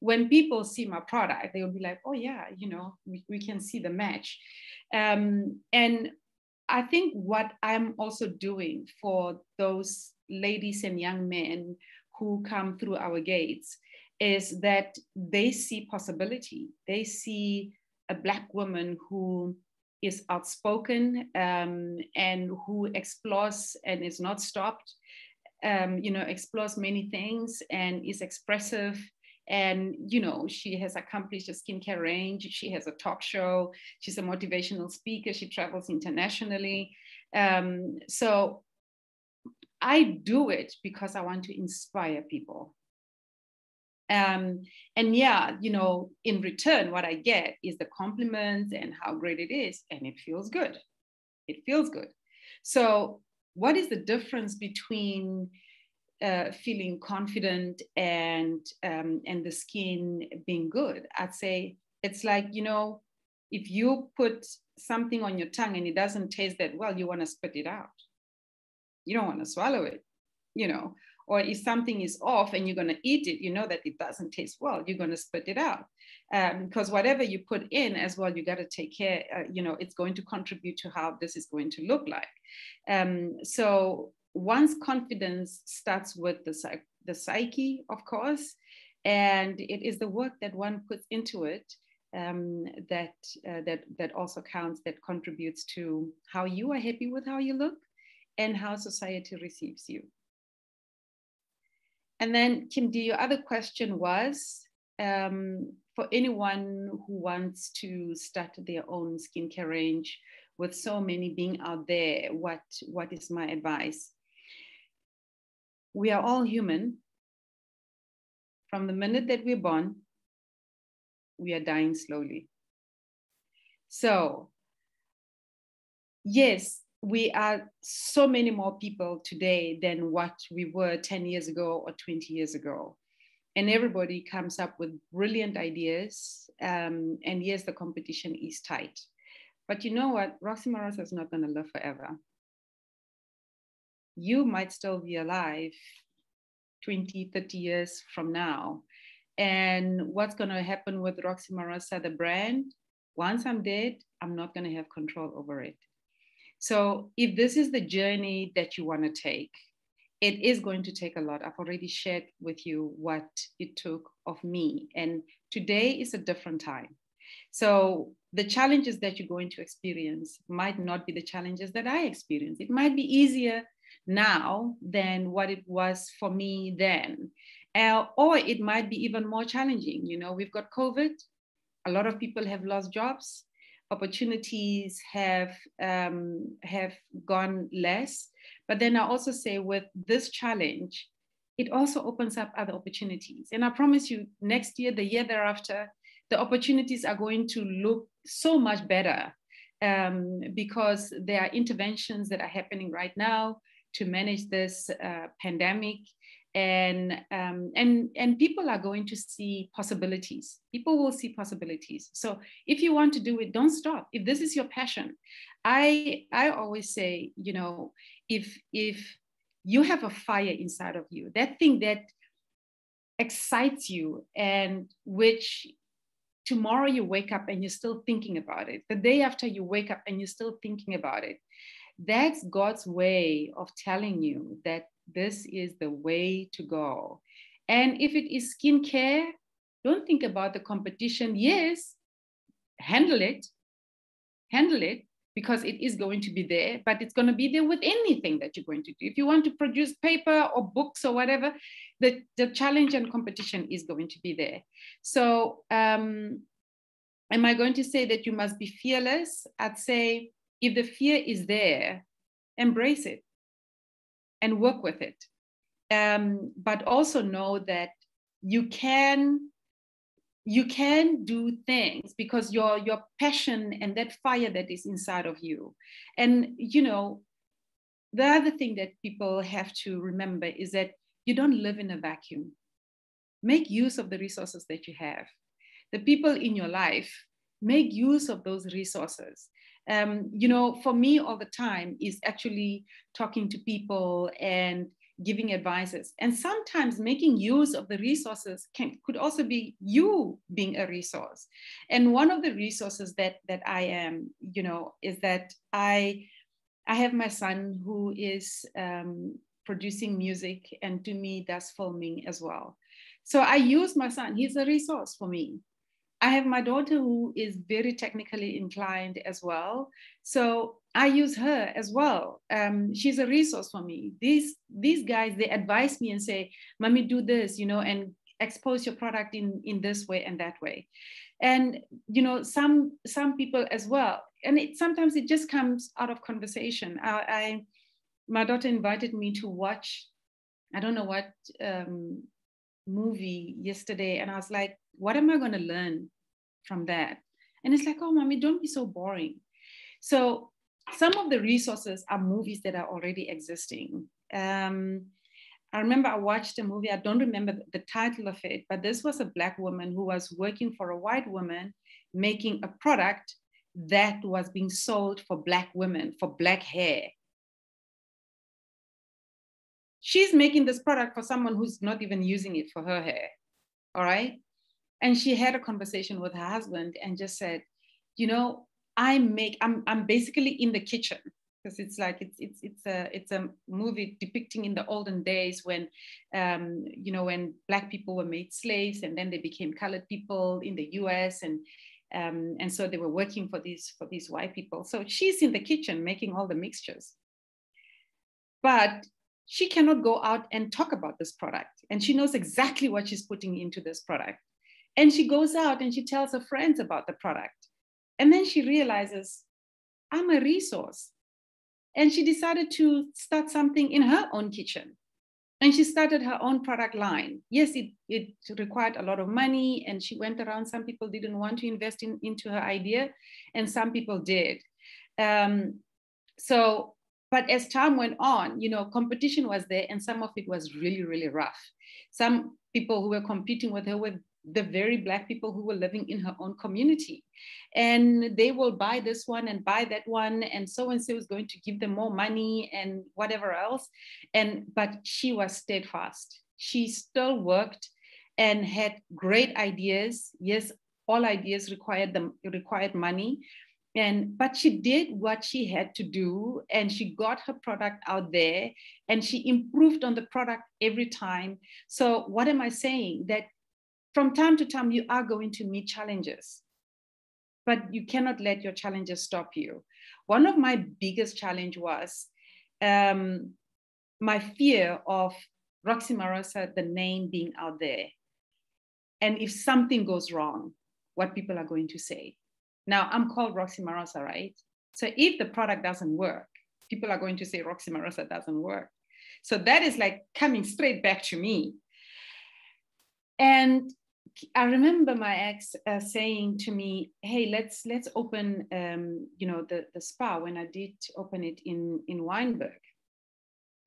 when people see my product, they will be like, oh yeah, you know, we, we can see the match. Um, and I think what I'm also doing for those ladies and young men who come through our gates is that they see possibility. They see a Black woman who is outspoken um, and who explores and is not stopped, um, you know, explores many things and is expressive and you know she has accomplished a skincare range. She has a talk show. She's a motivational speaker. She travels internationally. Um, so i do it because i want to inspire people. Um, and yeah you know in return what i get is the compliments and how great it is and it feels good. It feels good. So what is the difference between uh, feeling confident and um, and the skin being good. I'd say it's like you know if you put something on your tongue and it doesn't taste that well you want to spit it out. You don't want to swallow it you know? Or if something is off and you're going to eat it you know that it doesn't taste well you're going to spit it out. Um, because whatever you put in as well you got to take care uh, you know it's going to contribute to how this is going to look like. Um, so one's confidence starts with the, the psyche, of course, and it is the work that one puts into it um, that, uh, that, that also counts, that contributes to how you are happy with how you look and how society receives you. And then, Kim D, your other question was um, for anyone who wants to start their own skincare range, with so many being out there, what, what is my advice? We are all human. From the minute that we're born, we are dying slowly. So, yes, we are so many more people today than what we were 10 years ago or 20 years ago. and everybody comes up with brilliant ideas. Um, and yes, the competition is tight. But you know what? Roxy Marosa is not going to live forever. You might still be alive 20, 30 years from now. And what's going to happen with Roxy Marosa, the brand? Once I'm dead, I'm not going to have control over it. So if this is the journey that you want to take, it is going to take a lot. I've already shared with you what it took of me. And today is a different time. So the challenges that you're going to experience might not be the challenges that I experienced. It might be easier now than what it was for me then. Uh, or it might be even more challenging. You know, we've got COVID, a lot of people have lost jobs, opportunities have, um, have gone less. But then I also say with this challenge, it also opens up other opportunities. And I promise you, next year, the year thereafter, the opportunities are going to look so much better um, because there are interventions that are happening right now to manage this uh, pandemic. And um, and and people are going to see possibilities. People will see possibilities. So if you want to do it don't stop. If this is your passion i i always say you know if if you have a fire inside of you that thing that excites you and which tomorrow you wake up and you're still thinking about it the day after you wake up and you're still thinking about it that's god's way of telling you that this is the way to go and if it is skincare don't think about the competition yes handle it handle it because it is going to be there, but it's going to be there with anything that you're going to do. If you want to produce paper or books or whatever, the, the challenge and competition is going to be there. So, um, am I going to say that you must be fearless? I'd say if the fear is there, embrace it and work with it. Um, but also know that you can you can do things because your your passion and that fire that is inside of you. And you know the other thing that people have to remember is that you don't live in a vacuum. Make use of the resources that you have. The people in your life make use of those resources um, you know for me all the time is actually talking to people and giving advices. And sometimes making use of the resources can could also be you being a resource. And one of the resources that that i am you know is that i i have my son who is um, producing music and to me that's filming as well. So i use my son. He's a resource for me I have my daughter who is very technically inclined as well. So I use her as well. Um, she's a resource for me. These these guys they advise me and say, "Mommy, do this," you know, and expose your product in in this way and that way. And you know, some some people as well. And it sometimes it just comes out of conversation. I, I my daughter invited me to watch. I don't know what um, movie yesterday, and I was like, what am I going to learn from that? And it's like, oh, mommy, don't be so boring. So some of the resources are movies that are already existing. Um, I remember I watched a movie, I don't remember the title of it, but this was a Black woman who was working for a white woman making a product that was being sold for Black women, for Black hair. She's making this product for someone who's not even using it for her hair. All right. And she had a conversation with her husband and just said, you know, I make, I'm, I'm basically in the kitchen because it's like it's it's it's a it's a movie depicting in the olden days when um, you know when black people were made slaves and then they became colored people in the U.S. and um, and so they were working for these for these white people. So she's in the kitchen making all the mixtures, but she cannot go out and talk about this product, and she knows exactly what she's putting into this product. And she goes out and she tells her friends about the product. And then she realizes, I'm a resource. And she decided to start something in her own kitchen. And she started her own product line. Yes, it, it required a lot of money, and she went around. Some people didn't want to invest in, into her idea, and some people did. Um, so, but as time went on, you know, competition was there, and some of it was really, really rough. Some people who were competing with her were the very black people who were living in her own community. And they will buy this one and buy that one and so and so is going to give them more money and whatever else. And but she was steadfast. She still worked and had great ideas. Yes all ideas required them required money. And but she did what she had to do and she got her product out there and she improved on the product every time. So what am i saying? That from time to time, you are going to meet challenges, but you cannot let your challenges stop you. One of my biggest challenge was um, my fear of Roxy Marosa, the name being out there. And if something goes wrong, what people are going to say. Now, I'm called Roxy Marosa, right? So if the product doesn't work, people are going to say Roxy Marosa doesn't work. So that is like coming straight back to me. And I remember my ex uh, saying to me, "Hey, let's let's open, um, you know, the the spa when I did open it in in Wynberg,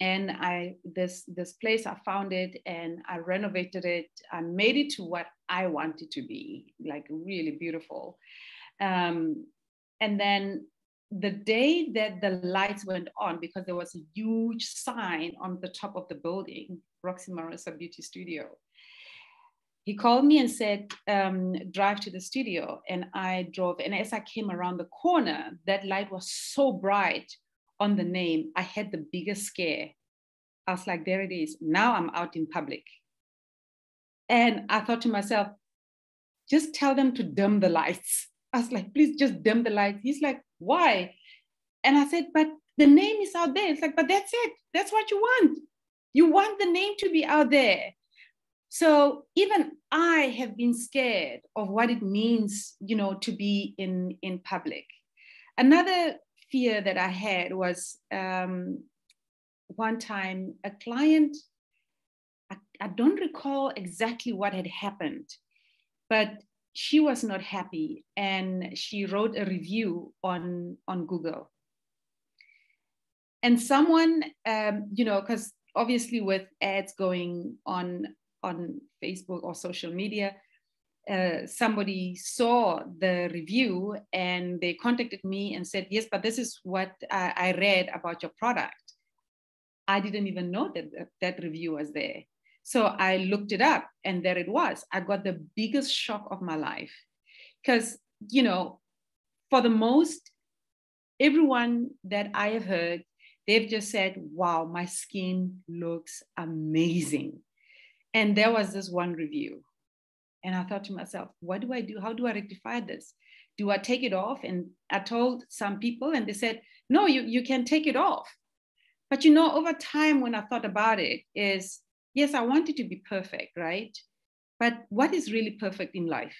And I this this place I found it and I renovated it. I made it to what I wanted to be, like really beautiful. Um, and then the day that the lights went on, because there was a huge sign on the top of the building, Roxy Marosa Beauty Studio he called me and said, um, drive to the studio. And I drove. And as I came around the corner, that light was so bright on the name. I had the biggest scare. I was like, there it is. Now I'm out in public. And I thought to myself, just tell them to dim the lights. I was like, please just dim the lights. He's like, why? And I said, but the name is out there. It's like, but that's it. That's what you want. You want the name to be out there. So even I have been scared of what it means, you know, to be in, in public. Another fear that I had was um, one time a client, I, I don't recall exactly what had happened, but she was not happy and she wrote a review on, on Google. And someone, um, you know, because obviously with ads going on on Facebook or social media, uh, somebody saw the review and they contacted me and said, Yes, but this is what I, I read about your product. I didn't even know that that review was there. So I looked it up and there it was. I got the biggest shock of my life because, you know, for the most, everyone that I have heard, they've just said, wow, my skin looks amazing. And there was this one review. And I thought to myself, what do I do? How do I rectify this? Do I take it off? And I told some people, and they said, no, you, you can take it off. But you know, over time, when I thought about it, is yes, I want it to be perfect, right? But what is really perfect in life?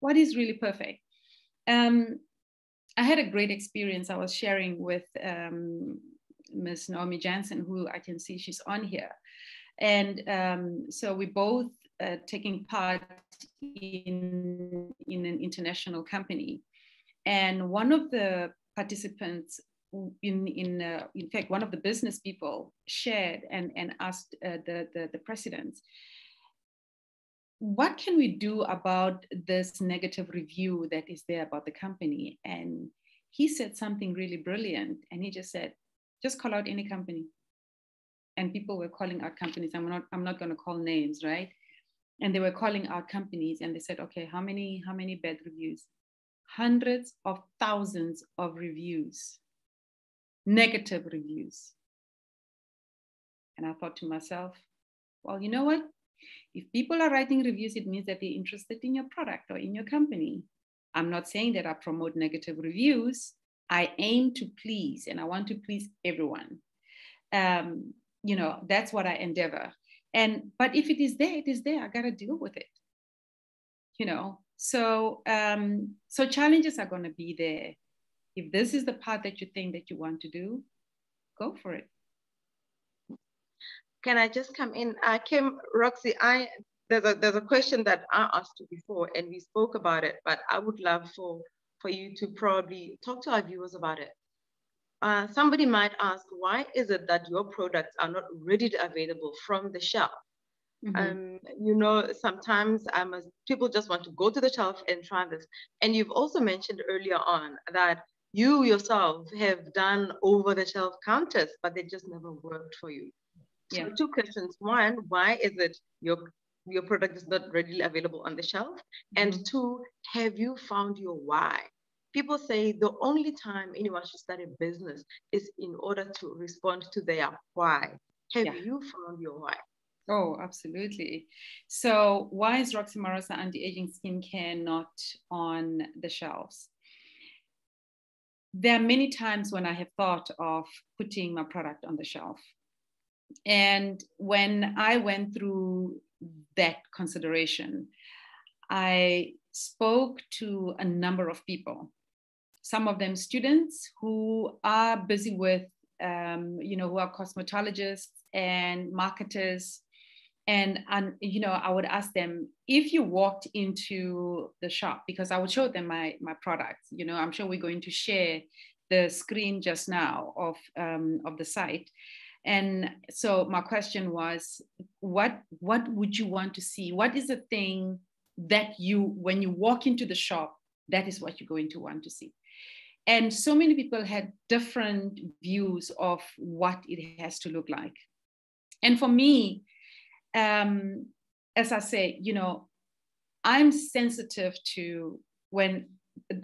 What is really perfect? Um, I had a great experience. I was sharing with um, Ms. Naomi Jansen, who I can see she's on here. And um, so we both uh, taking part in, in an international company. And one of the participants in, in, uh, in fact, one of the business people shared and, and asked uh, the, the, the president, what can we do about this negative review that is there about the company? And he said something really brilliant. And he just said, just call out any company and people were calling out companies. I'm not, I'm not going to call names, right? And they were calling out companies and they said, okay, how many, how many bad reviews? Hundreds of thousands of reviews, negative reviews. And I thought to myself, well, you know what? If people are writing reviews, it means that they're interested in your product or in your company. I'm not saying that I promote negative reviews. I aim to please and I want to please everyone. Um, you know that's what i endeavor. And but if it is there it is there. I got to deal with it. You know so um so challenges are going to be there. If this is the path that you think that you want to do go for it. Can i just come in? I came roxy i there's a there's a question that i asked you before and we spoke about it but i would love for for you to probably talk to our viewers about it uh, somebody might ask, why is it that your products are not readily available from the shelf? Mm-hmm. Um, you know, sometimes um, people just want to go to the shelf and try this. And you've also mentioned earlier on that you yourself have done over the shelf counters, but they just never worked for you. So two questions. One, why is it your your product is not readily available on the shelf? Mm-hmm. And two, have you found your why? People say the only time anyone should start a business is in order to respond to their why. Have yeah. you found your why? Oh, absolutely. So, why is Roxy Marosa anti aging skincare not on the shelves? There are many times when I have thought of putting my product on the shelf. And when I went through that consideration, I spoke to a number of people, some of them students who are busy with, um, you know, who are cosmetologists and marketers. And and you know i would ask them if you walked into the shop because i would show them my my products you know i'm sure we're going to share the screen just now of um, of the site. And so my question was what what would you want to see? What is the thing that you when you walk into the shop that is what you're going to want to see and so many people had different views of what it has to look like and for me um, as I say, you know, I'm sensitive to when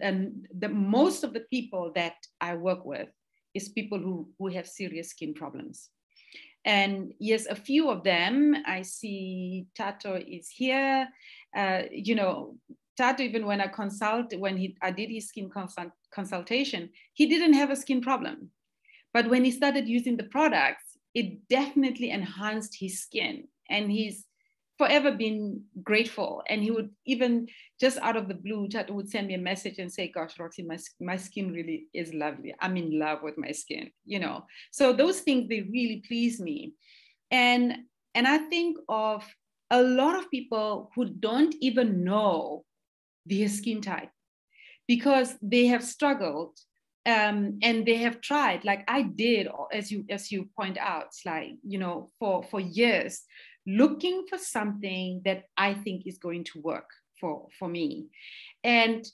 and the most of the people that I work with is people who, who have serious skin problems. And yes, a few of them, I see Tato is here. Uh, you know, Tato, even when I consult, when he I did his skin consult, consultation, he didn't have a skin problem. But when he started using the products, it definitely enhanced his skin and he's forever been grateful. And he would even just out of the blue would send me a message and say, "Gosh, Roxy, my my skin really is lovely. I'm in love with my skin." You know, so those things they really please me, and and I think of a lot of people who don't even know their skin type because they have struggled um, and they have tried like i did as you as you point out like you know for for years looking for something that I think is going to work for, for me. And,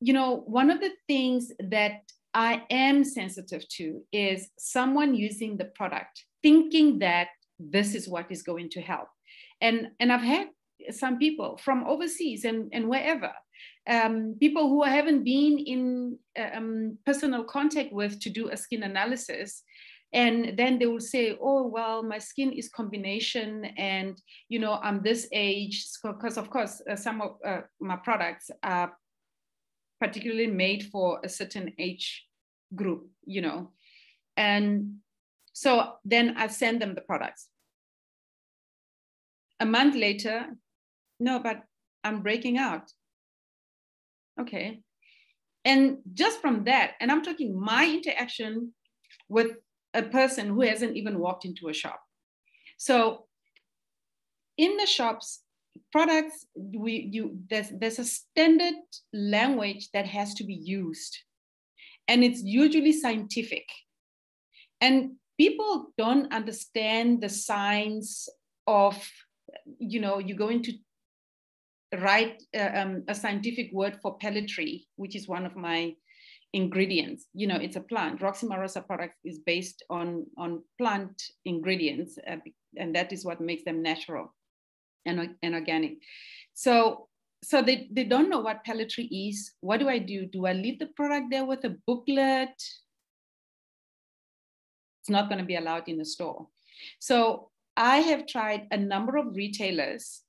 you know, one of the things that I am sensitive to is someone using the product thinking that this is what is going to help. And, and I've had some people from overseas and, and wherever, um, people who haven't been in um, personal contact with to do a skin analysis. And then they will say oh well my skin is combination and you know i'm this age. Because of course uh, some of uh, my products are particularly made for a certain age group you know. And so then i send them the products. A month later no but i'm breaking out okay and just from that and i'm talking my interaction with a person who hasn't even walked into a shop. So in the shops, products, we, you, there's, there's a standard language that has to be used. And it's usually scientific. And people don't understand the science of, you know, you go into write uh, um, a scientific word for pellitory, which is one of my ingredients. You know, it's a plant. Roxy Marosa product is based on, on plant ingredients, uh, and that is what makes them natural and, and organic. So, so they, they don't know what pellitory is. What do I do? Do I leave the product there with a booklet? It's not going to be allowed in the store. So I have tried a number of retailers,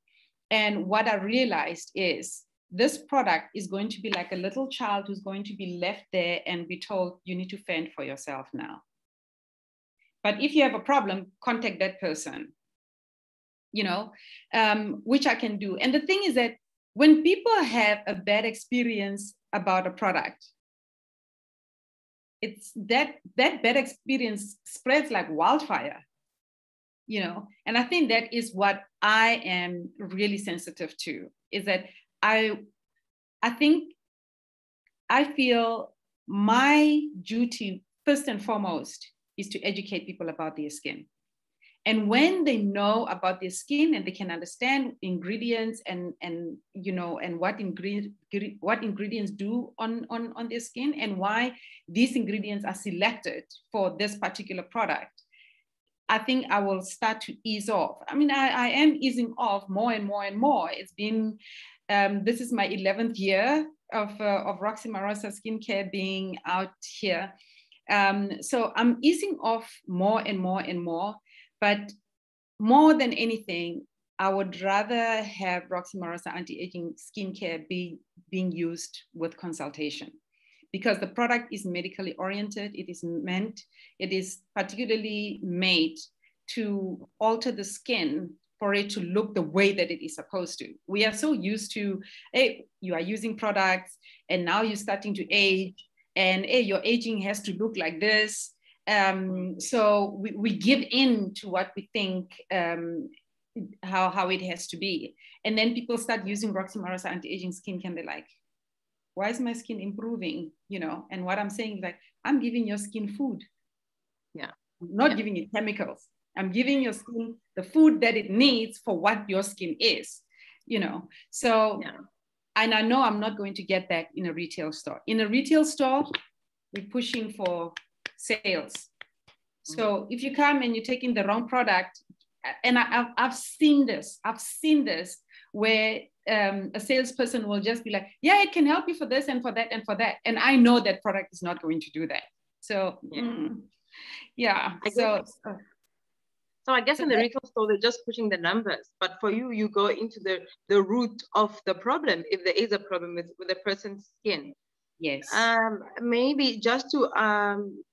and what I realized is this product is going to be like a little child who's going to be left there and be told, you need to fend for yourself now. But if you have a problem, contact that person, you know, um, which I can do. And the thing is that when people have a bad experience about a product, it's that that bad experience spreads like wildfire you know and i think that is what i am really sensitive to is that I I think I feel my duty first and foremost is to educate people about their skin. and when they know about their skin and they can understand ingredients and and you know and what ingredient what ingredients do on on on their skin and why these ingredients are selected for this particular product i think i will start to ease off i mean i, I am easing off more and more and more it's been um, this is my 11th year of, uh, of Roxy Marosa skincare being out here. Um, so I'm easing off more and more and more. But more than anything, I would rather have Roxy Marosa anti-aging skincare be being used with consultation because the product is medically oriented. It is meant, it is particularly made to alter the skin for it to look the way that it is supposed to. We are so used to, hey, you are using products and now you're starting to age and hey, your aging has to look like this. Um, so we, we give in to what we think um, how, how it has to be. And then people start using Roxy Marosa anti-aging skin can be like, why is my skin improving? You know, and what I'm saying is like, I'm giving your skin food. Yeah. I'm not yeah. giving it chemicals. I'm giving your skin the food that it needs for what your skin is, you know. So yeah. and I know I'm not going to get that in a retail store. In a retail store, we're pushing for sales. So mm-hmm. if you come and you're taking the wrong product, and I, have I've seen this, I've seen this where um, a salesperson will just be like, yeah, it can help you for this and for that and for that. And I know that product is not going to do that. So yeah, mm, yeah. so, so, so I guess in the retail store, they're just pushing the numbers. But for you, you go into the, the root of the problem, if there is a problem with, with a person's skin. Yes. Um, maybe just to um,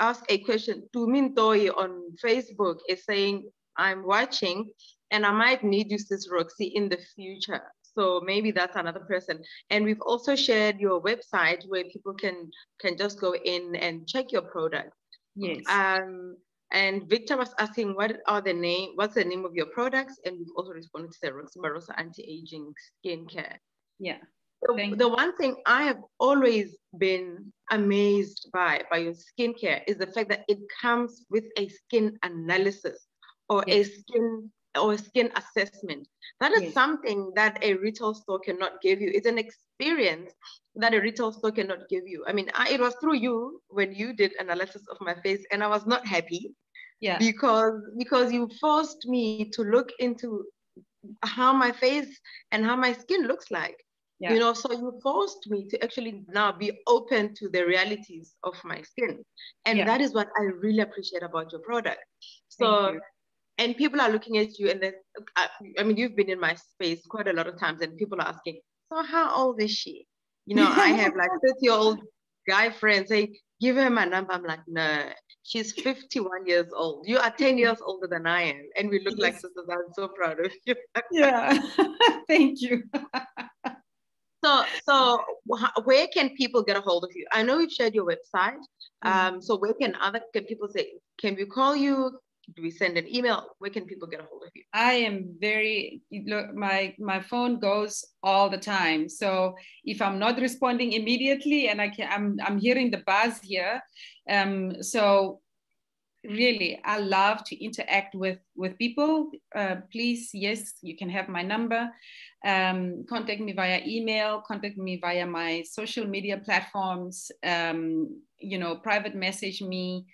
ask a question, Tumin Toy on Facebook is saying, I'm watching and I might need you, Sis Roxy, in the future. So maybe that's another person. And we've also shared your website where people can can just go in and check your product. Yes. Um, and Victor was asking what are the name, what's the name of your products? And we've also responded to the Roxy Marosa anti-aging skincare. Yeah. The, the, one thing I have always been amazed by by your skincare is the fact that it comes with a skin analysis or yes. a skin or skin assessment. That is yes. something that a retail store cannot give you. It's an experience that a retail store cannot give you. I mean, I, it was through you when you did analysis of my face, and I was not happy. Yeah. Because because you forced me to look into how my face and how my skin looks like. Yeah. You know, so you forced me to actually now be open to the realities of my skin. And yeah. that is what I really appreciate about your product. So and people are looking at you and then I, I, mean you've been in my space quite a lot of times and people are asking so how old is she? You know i have like 30 year old guy friends saying give her my number. I'm like no she's 51 years old. You are 10 years older than i am. And we look yes. like sisters. I'm so proud of you. Yeah. Thank you. So so where can people get a hold of you? I know you've shared your website. Mm-hmm. um so where can other can people say can we call you do we send an email? Where can people get a hold of you? I am very look my my phone goes all the time. So if I'm not responding immediately and I can I'm I'm hearing the buzz here. Um, so really I love to interact with with people. Uh, please, yes, you can have my number. Um, contact me via email, contact me via my social media platforms, um, you know, private message me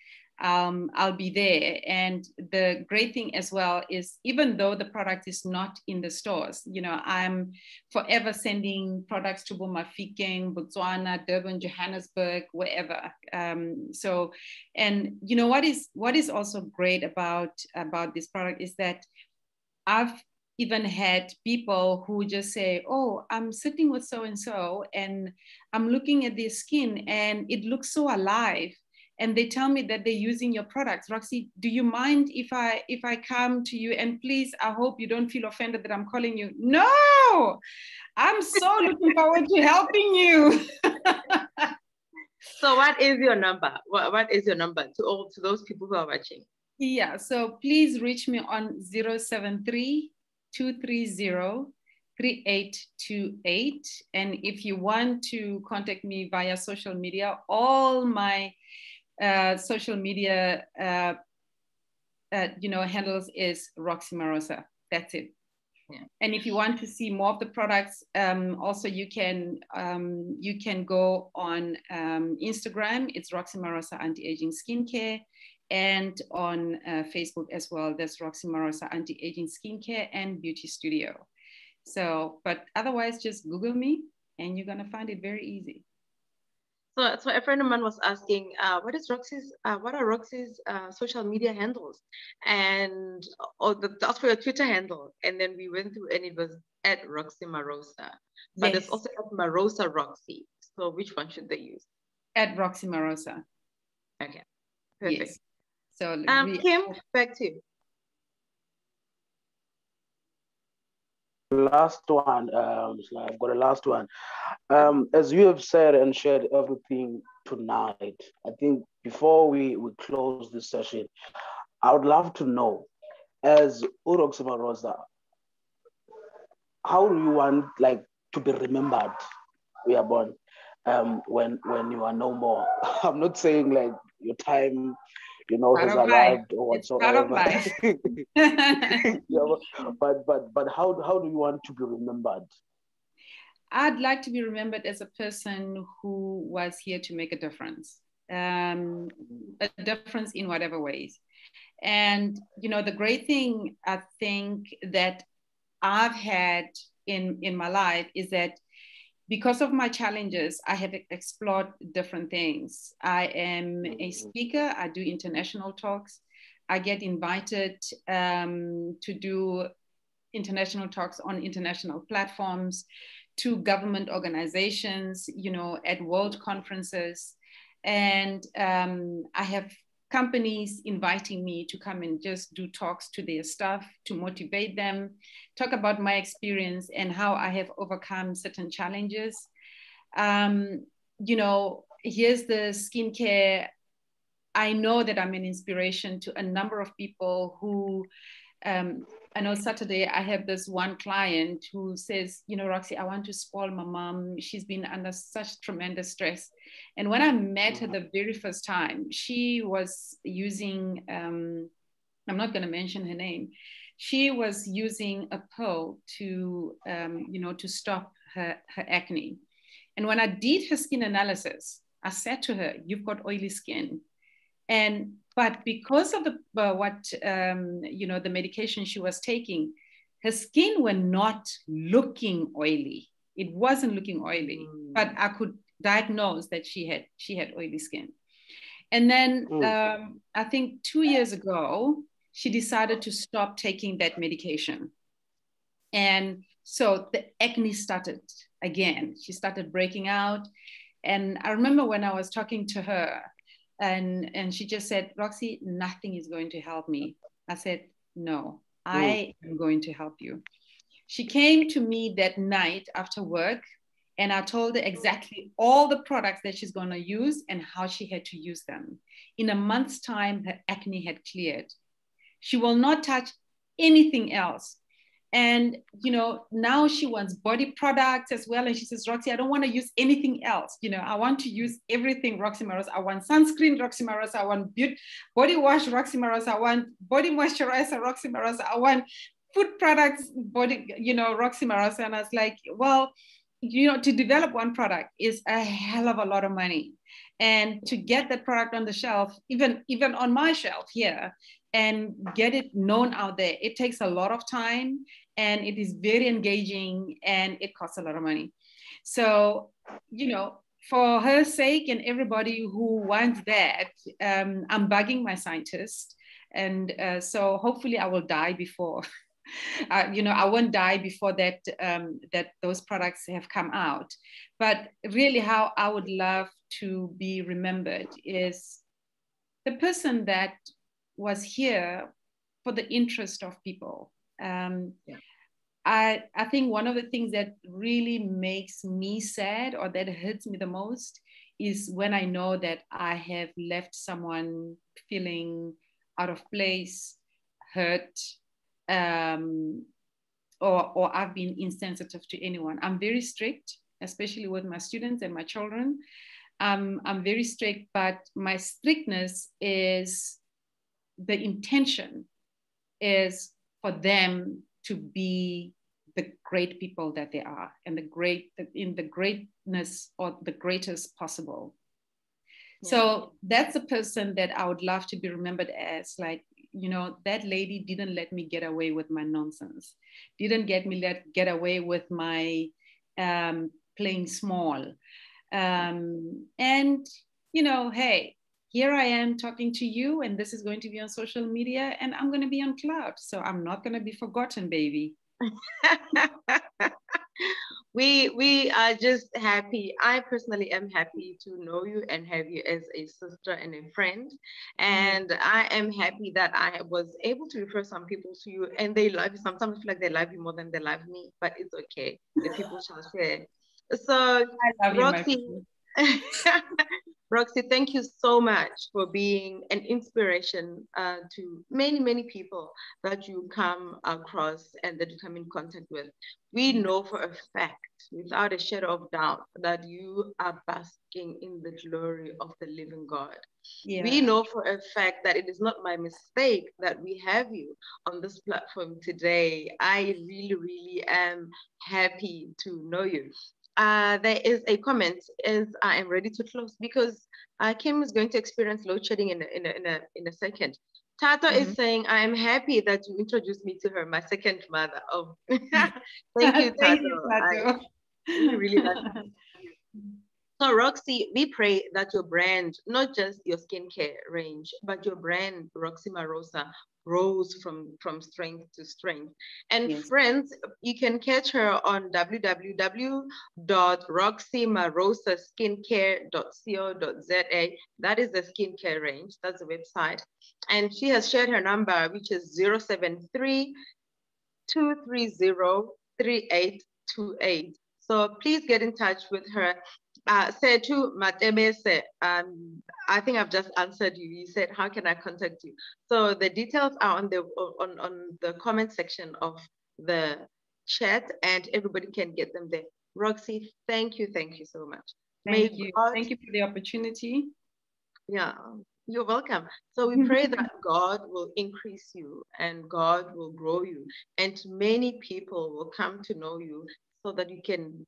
um, I'll be there. And the great thing as well is even though the product is not in the stores, you know, I'm forever sending products to Bomafikeng, Botswana, Durban, Johannesburg, wherever. Um, so, and you know what is what is also great about about this product is that I've even had people who just say, Oh, I'm sitting with so and so, and I'm looking at their skin and it looks so alive and they tell me that they're using your products. Roxy do you mind if i if i come to you? And please i hope you don't feel offended that i'm calling you. No! I'm so looking forward to helping you. So what is your number? What, what is your number to all to those people who are watching? Yeah so please reach me on 073 230 3828 and if you want to contact me via social media all my uh, social media uh, uh, you know, handles is Roxy Marosa. That's it. Yeah. And if you want to see more of the products, um, also you can um, you can go on um, Instagram. It's Roxy Marosa Anti-Aging Skincare, and on uh, Facebook as well. There's Roxy Marosa Anti-Aging Skincare and Beauty Studio. So, but otherwise, just Google me, and you're gonna find it very easy. So, so a friend of mine was asking, uh, what is Roxy's, uh, what are Roxy's uh, social media handles? And or the, asked for your Twitter handle. And then we went through and it was at Roxy Marosa. But yes. it's also at Marosa Roxy. So which one should they use? At Roxy Marosa. Okay, perfect. Yes. So um, we, Kim, back to you. Last one um i've got a last one. Um as you have said and shared everything tonight i think before we we close this session i would love to know as Roxy Marosa how do you want like to be remembered? We are born um when when you are no more. I'm not saying like your time you know, has arrived or whatsoever. yeah, but but but how how do you want to be remembered? I'd like to be remembered as a person who was here to make a difference, um, a difference in whatever ways. And you know, the great thing I think that I've had in in my life is that because of my challenges, I have explored different things. I am a mm-hmm. speaker, I do international talks. I get invited um, to do international talks on international platforms, to government organizations, you know, at world conferences. And um, I have companies inviting me to come and just do talks to their staff to motivate them, talk about my experience and how I have overcome certain challenges. Um, you know, here's the skincare. I know that I'm an inspiration to a number of people who um, I know Saturday I have this one client who says, you know, Roxy, I want to spoil my mom. She's been under such tremendous stress. And when I met her the very first time, she was using, um, I'm not going to mention her name. She was using a pill to, um, you know, to stop her, her acne. And when I did her skin analysis, I said to her, "You've got oily skin," and but because of the uh, what um, you know the medication she was taking, her skin were not looking oily. It wasn't looking oily, mm. but I could diagnose that she had she had oily skin. And then mm. um, I think two years ago, she decided to stop taking that medication. And so the acne started again. She started breaking out. And I remember when I was talking to her, and and she just said roxy nothing is going to help me. I said no i am going to help you. She came to me that night after work and i told her exactly all the products that she's going to use and how she had to use them. In a month's time her acne had cleared. She will not touch anything else and you know now she wants body products as well. And she says roxy i don't want to use anything else. You know i want to use everything roxy marosa i want sunscreen roxy marosa i want body wash roxy marosa i want body moisturizer roxy marosa i want food products body you know roxy marosa and i was like well you know to develop one product is a hell of a lot of money. And to get that product on the shelf even even on my shelf here and get it known out there it takes a lot of time and it is very engaging and it costs a lot of money. So, you know, for her sake and everybody who wants that, um, I'm bugging my scientist. And uh, so hopefully I will die before, uh, you know, I won't die before that, um, that those products have come out. But really how I would love to be remembered is the person that was here for the interest of people um, yeah. I, I think one of the things that really makes me sad or that hurts me the most is when I know that I have left someone feeling out of place, hurt, um, or, or I've been insensitive to anyone. I'm very strict, especially with my students and my children. Um, I'm very strict, but my strictness is the intention is for them to be the great people that they are and the great in the greatness or the greatest possible yeah. so that's a person that i would love to be remembered as like you know that lady didn't let me get away with my nonsense didn't get me let get away with my um, playing small um, and you know hey here I am talking to you, and this is going to be on social media, and I'm going to be on cloud. So I'm not going to be forgotten, baby. we we are just happy. I personally am happy to know you and have you as a sister and a friend. And mm-hmm. I am happy that I was able to refer some people to you and they love you. Sometimes I feel like they love you more than they love me, but it's okay. The people shall share. So Roxy, Roxy, thank you so much for being an inspiration uh, to many, many people that you come across and that you come in contact with. We know for a fact, without a shadow of doubt, that you are basking in the glory of the living God. Yeah. We know for a fact that it is not my mistake that we have you on this platform today. I really, really am happy to know you uh, there is a comment as I am ready to close because uh, Kim is going to experience load shedding in a, in a, in a, in a second. Tato mm-hmm. is saying, I am happy that you introduced me to her, my second mother. Oh, thank you, Tato. Thank you, Tato. I really So Roxy, we pray that your brand, not just your skincare range, but your brand, Roxy Marosa, grows from, from strength to strength. And yes. friends, you can catch her on www.roxymarosaskincare.co.za. That is the skincare range, that's the website. And she has shared her number, which is 073 230 3828. So please get in touch with her uh, to Matebese, um, I think I've just answered you. You said, how can I contact you? So the details are on the on, on the comment section of the chat and everybody can get them there. Roxy, thank you. Thank you so much. Thank May you. God, thank you for the opportunity. Yeah, you're welcome. So we pray that God will increase you and God will grow you and many people will come to know you so that you can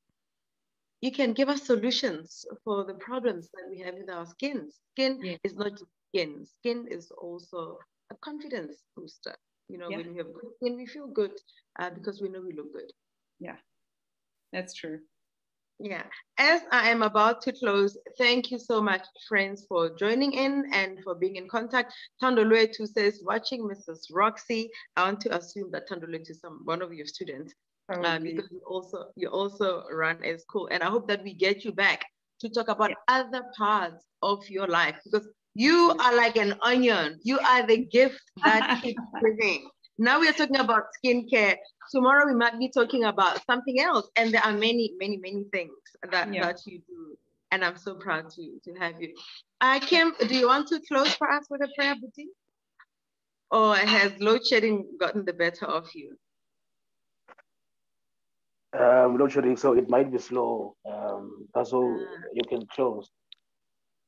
you can give us solutions for the problems that we have with our skin. Skin yeah. is not just skin. Skin is also a confidence booster. You know, yeah. when we have good skin, we feel good uh, because we know we look good. Yeah, that's true. Yeah. As I am about to close, thank you so much, friends, for joining in and for being in contact. Tandolue says, watching Mrs. Roxy. I want to assume that Tandolue is some one of your students uh, because you also you also run a school, and I hope that we get you back to talk about yeah. other parts of your life because you are like an onion. You are the gift that keeps giving. Now we are talking about skincare. Tomorrow we might be talking about something else, and there are many, many, many things that yeah. that you do. And I'm so proud to to have you. Uh, Kim, do you want to close for us with a prayer, Booty? Or has load shedding gotten the better of you? Um, load shedding, so it might be slow. Um, that's all you can close.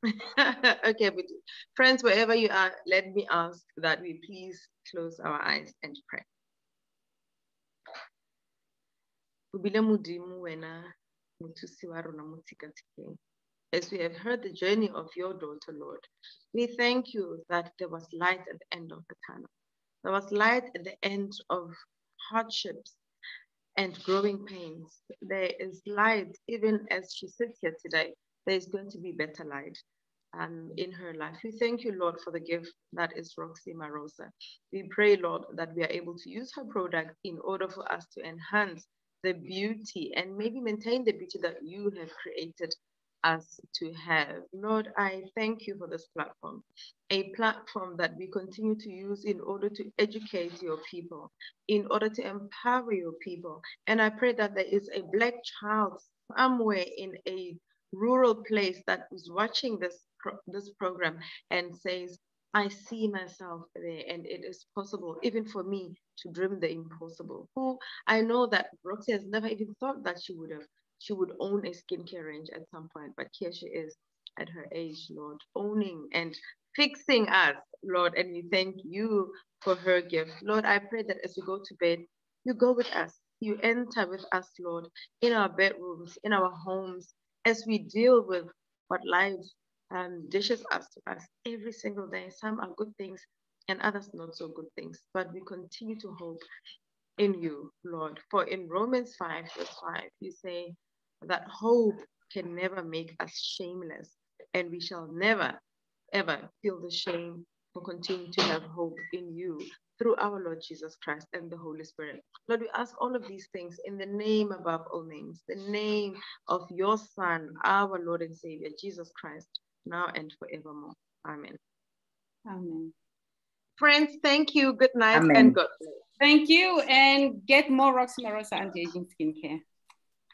okay, but friends, wherever you are, let me ask that we please close our eyes and pray. As we have heard the journey of your daughter, Lord, we thank you that there was light at the end of the tunnel. There was light at the end of hardships and growing pains. There is light, even as she sits here today, there is going to be better light um, in her life. We thank you, Lord, for the gift that is Roxy Marosa. We pray, Lord, that we are able to use her product in order for us to enhance the beauty and maybe maintain the beauty that you have created us to have. Lord, I thank you for this platform, a platform that we continue to use in order to educate your people, in order to empower your people. And I pray that there is a Black child somewhere in a rural place that is watching this, this program and says, I see myself there, and it is possible, even for me, to dream the impossible. Who I know that Roxy has never even thought that she would have she would own a skincare range at some point, but here she is at her age, Lord, owning and fixing us, Lord, and we thank you for her gift. Lord, I pray that as we go to bed, you go with us. You enter with us, Lord, in our bedrooms, in our homes, as we deal with what life um, dishes us to us every single day. Some are good things and others not so good things, but we continue to hope in you, Lord. For in Romans 5, verse 5, you say that hope can never make us shameless, and we shall never, ever feel the shame and continue to have hope in you through our Lord Jesus Christ and the Holy Spirit. Lord, we ask all of these things in the name above all names, the name of your Son, our Lord and Savior, Jesus Christ, now and forevermore. Amen. Amen. Friends, thank you. Good night Amen. and God bless. Thank you, and get more Roxy Marosa anti-aging skincare.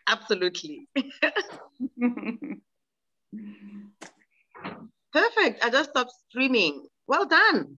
Absolutely. Perfect. I just stopped streaming. Well done.